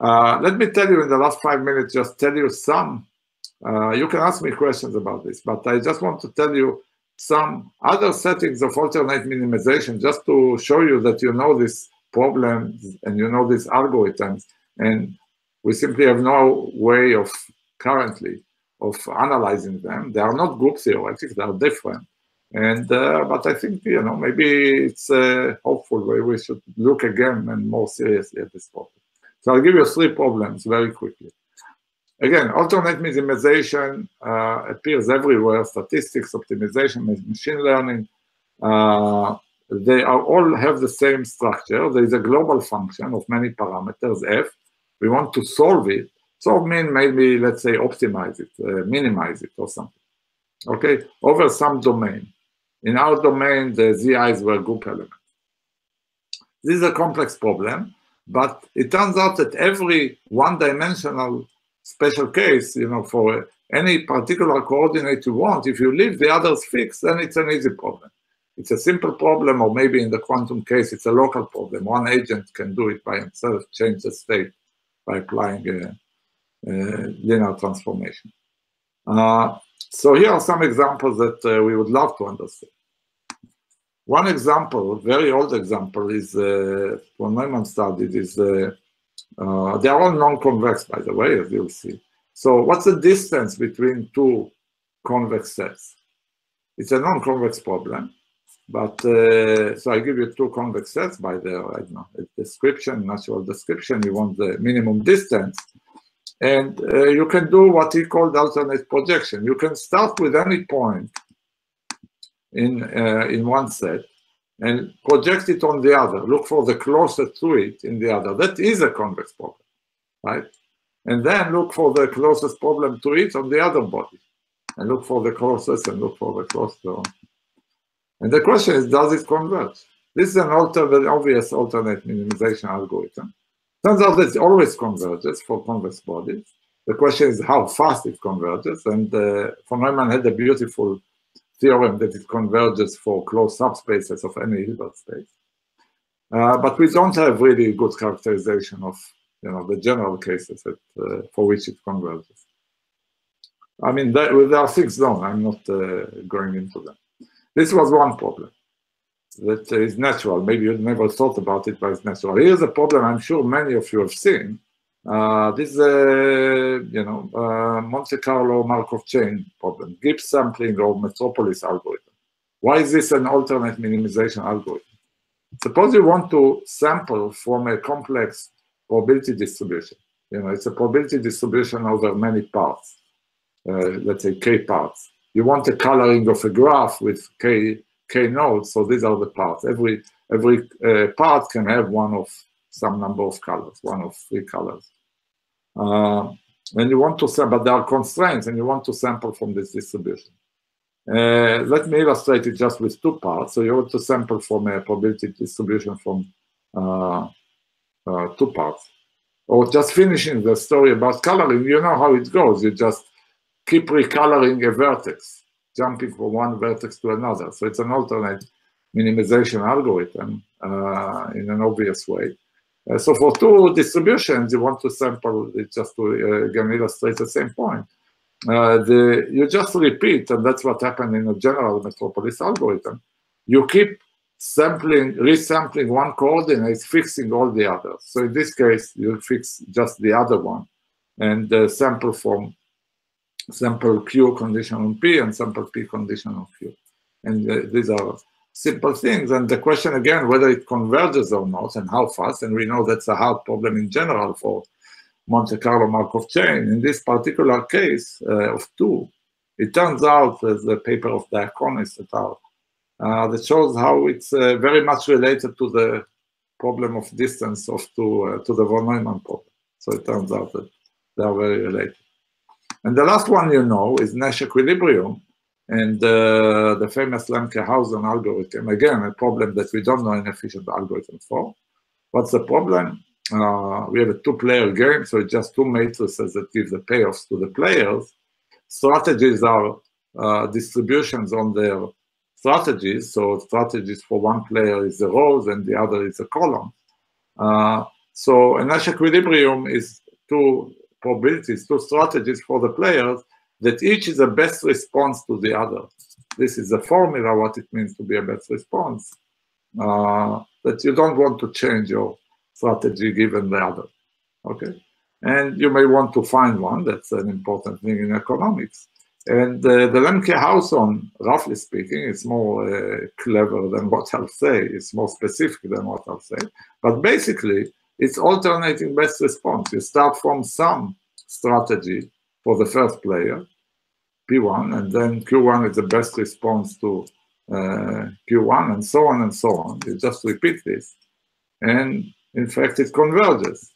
Uh, let me tell you in the last five minutes, just tell you some, uh, you can ask me questions about this, but I just want to tell you some other settings of alternate minimization just to show you that you know this problem and you know these algorithms and we simply have no way of currently of analyzing them. They are not group theoretic, they are different. And uh, but I think you know maybe it's a hopeful way we should look again and more seriously at this problem. So I'll give you three problems very quickly. Again, alternate minimization uh, appears everywhere: statistics, optimization, machine learning. Uh, they are all have the same structure. There is a global function of many parameters f. We want to solve it. Solve mean maybe let's say optimize it, uh, minimize it, or something. Okay, over some domain. In our domain, the ZIs were group elements. This is a complex problem, but it turns out that every one-dimensional special case, you know, for any particular coordinate you want, if you leave the others fixed, then it's an easy problem. It's a simple problem, or maybe in the quantum case, it's a local problem. One agent can do it by himself, change the state by applying a, a linear transformation. Uh, so here are some examples that uh, we would love to understand. One example, very old example, is uh, von Neumann studied is uh, uh, they are all non-convex, by the way, as you'll see. So what's the distance between two convex sets? It's a non-convex problem, but uh, so I give you two convex sets by the I don't know description, natural description. You want the minimum distance, and uh, you can do what he called alternate projection. You can start with any point in, uh, in one set and project it on the other. Look for the closest to it in the other. That is a convex problem, right? And then look for the closest problem to it on the other body. And look for the closest and look for the closest. And the question is, does it converge? This is an alternate, obvious alternate minimization algorithm. Turns out that it always converges for convex bodies. The question is how fast it converges. And uh, von Neumann had a beautiful theorem that it converges for closed subspaces of any Hilbert space. Uh, but we don't have really good characterization of you know the general cases that, uh, for which it converges. I mean, there, there are things known. I'm not uh, going into them. This was one problem that is natural. Maybe you never thought about it, but it's natural. Here's a problem I'm sure many of you have seen. Uh, this is a you know uh, Monte Carlo Markov chain problem, Gibbs sampling or Metropolis algorithm. Why is this an alternate minimization algorithm? Suppose you want to sample from a complex probability distribution. You know, it's a probability distribution over many parts. Uh, let's say k parts. You want a coloring of a graph with k k nodes. So these are the parts. Every every uh, part can have one of some number of colors, one of three colors. Uh, and you want to sample, but there are constraints, and you want to sample from this distribution. Uh, let me illustrate it just with two parts. So you want to sample from a probability distribution from uh, uh, two parts. Or just finishing the story about coloring, you know how it goes. You just keep recoloring a vertex, jumping from one vertex to another. So it's an alternate minimization algorithm uh, in an obvious way. Uh, so for two distributions, you want to sample it just to uh, again illustrate the same point. Uh, the, you just repeat, and that's what happened in a general metropolis algorithm. You keep sampling, resampling one coordinate, fixing all the others. So in this case, you fix just the other one and uh, sample from sample Q condition on P and sample P condition on Q. And uh, these are simple things. And the question again, whether it converges or not and how fast, and we know that's a hard problem in general for Monte Carlo Markov chain. In this particular case uh, of two, it turns out there's a paper of Diaconis et al. Uh, that shows how it's uh, very much related to the problem of distance of two, uh, to the von Neumann problem. So it turns out that they are very related. And the last one you know is Nash equilibrium and uh, the famous Lemke-Howson algorithm. Again, a problem that we don't know an efficient algorithm for. What's the problem? Uh, we have a two-player game, so it's just two matrices that give the payoffs to the players. Strategies are uh, distributions on their strategies. So strategies for one player is the rows and the other is the column. Uh, so a Nash equilibrium is two probabilities, two strategies for the players that each is a best response to the other. This is a formula, what it means to be a best response. Uh, that you don't want to change your strategy given the other. Okay, and you may want to find one. That's an important thing in economics. And uh, the Lemke-Howson, roughly speaking, is more uh, clever than what I'll say. It's more specific than what I'll say. But basically, it's alternating best response. You start from some strategy for the first player, P1, and then Q1 is the best response to uh, Q1, and so on and so on. You just repeat this. And in fact, it converges.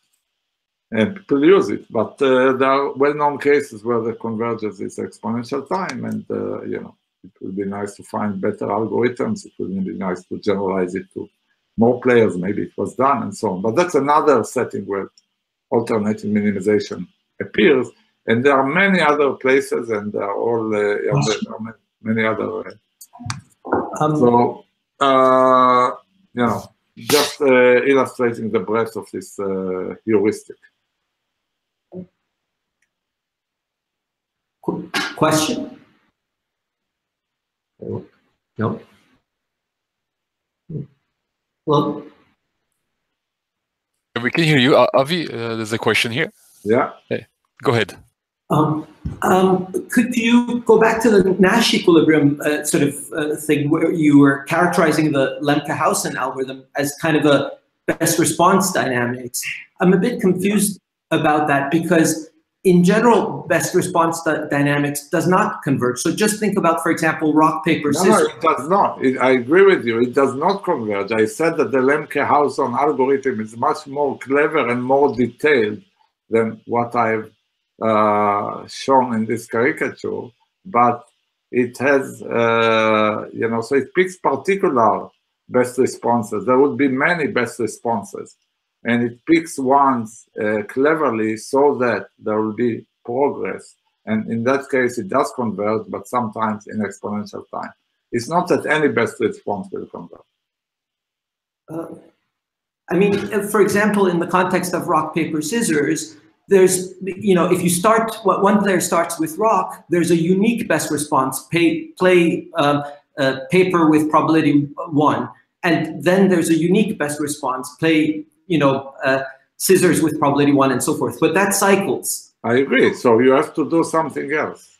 And people use it, but uh, there are well-known cases where the convergence is exponential time, and uh, you know it would be nice to find better algorithms. It would be nice to generalize it to more players. Maybe it was done, and so on. But that's another setting where alternating minimization appears, and there are many other places, and there are all uh, there are many other. Uh, um, so uh, you know just uh, illustrating the breadth of this uh, heuristic. Question? No. Well, we can hear you, uh, Avi. Uh, there's a question here. Yeah. Hey, go ahead. Um, um, could you go back to the Nash equilibrium uh, sort of uh, thing where you were characterizing the Lemke-Howson algorithm as kind of a best response dynamics? I'm a bit confused about that because in general, best response dynamics does not converge. So just think about, for example, rock, paper, scissors. No, it does not. It, I agree with you. It does not converge. I said that the Lemke-Howson algorithm is much more clever and more detailed than what I've uh, shown in this caricature, but it has, uh, you know, so it picks particular best responses. There would be many best responses, and it picks ones uh, cleverly so that there will be progress. And in that case, it does converge, but sometimes in exponential time. It's not that any best response will converge. Uh, I mean, for example, in the context of rock, paper, scissors, there's, you know, if you start, what one player starts with rock, there's a unique best response, pay, play uh, uh, paper with probability one. And then there's a unique best response, play, you know, uh, scissors with probability one and so forth. But that cycles. I agree. So you have to do something else.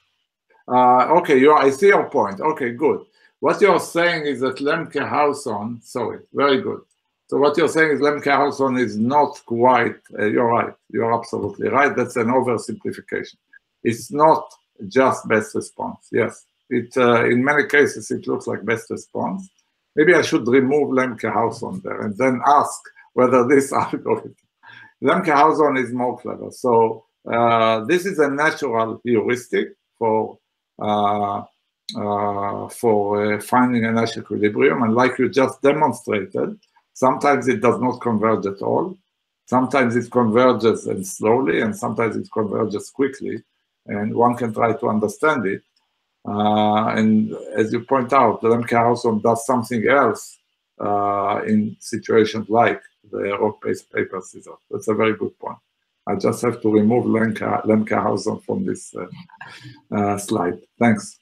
Uh, okay, you I see your point. Okay, good. What you're saying is that Lemke-Howson, sorry, very good. So what you're saying is Lemke-Howson is not quite, uh, you're right, you're absolutely right. That's an oversimplification. It's not just best response. Yes, it uh, in many cases it looks like best response. Maybe I should remove Lemke-Howson there and then ask whether this *laughs* algorithm. Lemke-Howson is more clever. So uh, this is a natural heuristic for uh, uh, for uh, finding a Nash equilibrium. And like you just demonstrated, Sometimes it does not converge at all. Sometimes it converges and slowly, and sometimes it converges quickly, and one can try to understand it. Uh, and as you point out, the Lemke Howson does something else uh, in situations like the rock-based paper scissors. That's a very good point. I just have to remove Lemke, Lemke from this uh, uh, slide. Thanks.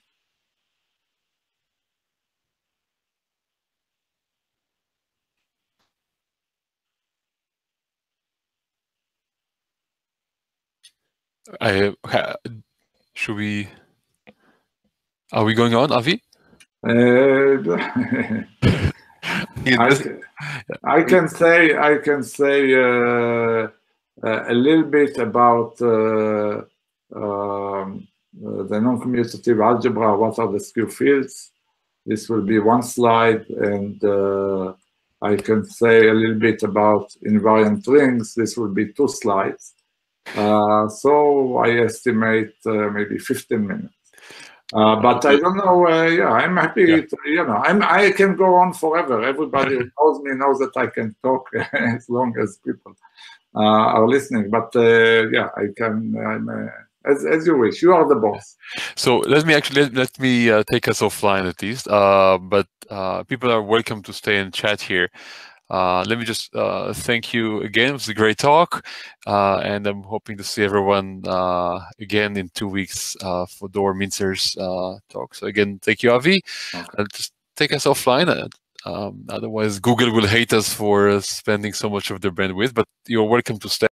I, should we? Are we going on, Avi? Uh, *laughs* *laughs* I, I, can say I can say uh, uh, a little bit about uh, um, the non-commutative algebra. What are the skew fields? This will be one slide, and uh, I can say a little bit about invariant rings. This will be two slides. Uh, so I estimate uh, maybe 15 minutes. Uh, but I don't know. Uh, yeah, I'm happy. Yeah. To, you know, I'm. I can go on forever. Everybody *laughs* who knows me knows that I can talk *laughs* as long as people uh, are listening. But uh, yeah, I can. I'm. as, as you wish. You are the boss. So let me actually let, let me take us offline at least. but people are welcome to stay and chat here. Uh, let me just uh, thank you again. It was a great talk, uh, and I'm hoping to see everyone uh, again in two weeks uh, for Dor Minzer's uh, talk. So again, thank you, Avi. Okay. just take us offline. Um, otherwise, Google will hate us for spending so much of their bandwidth. But you're welcome to stay.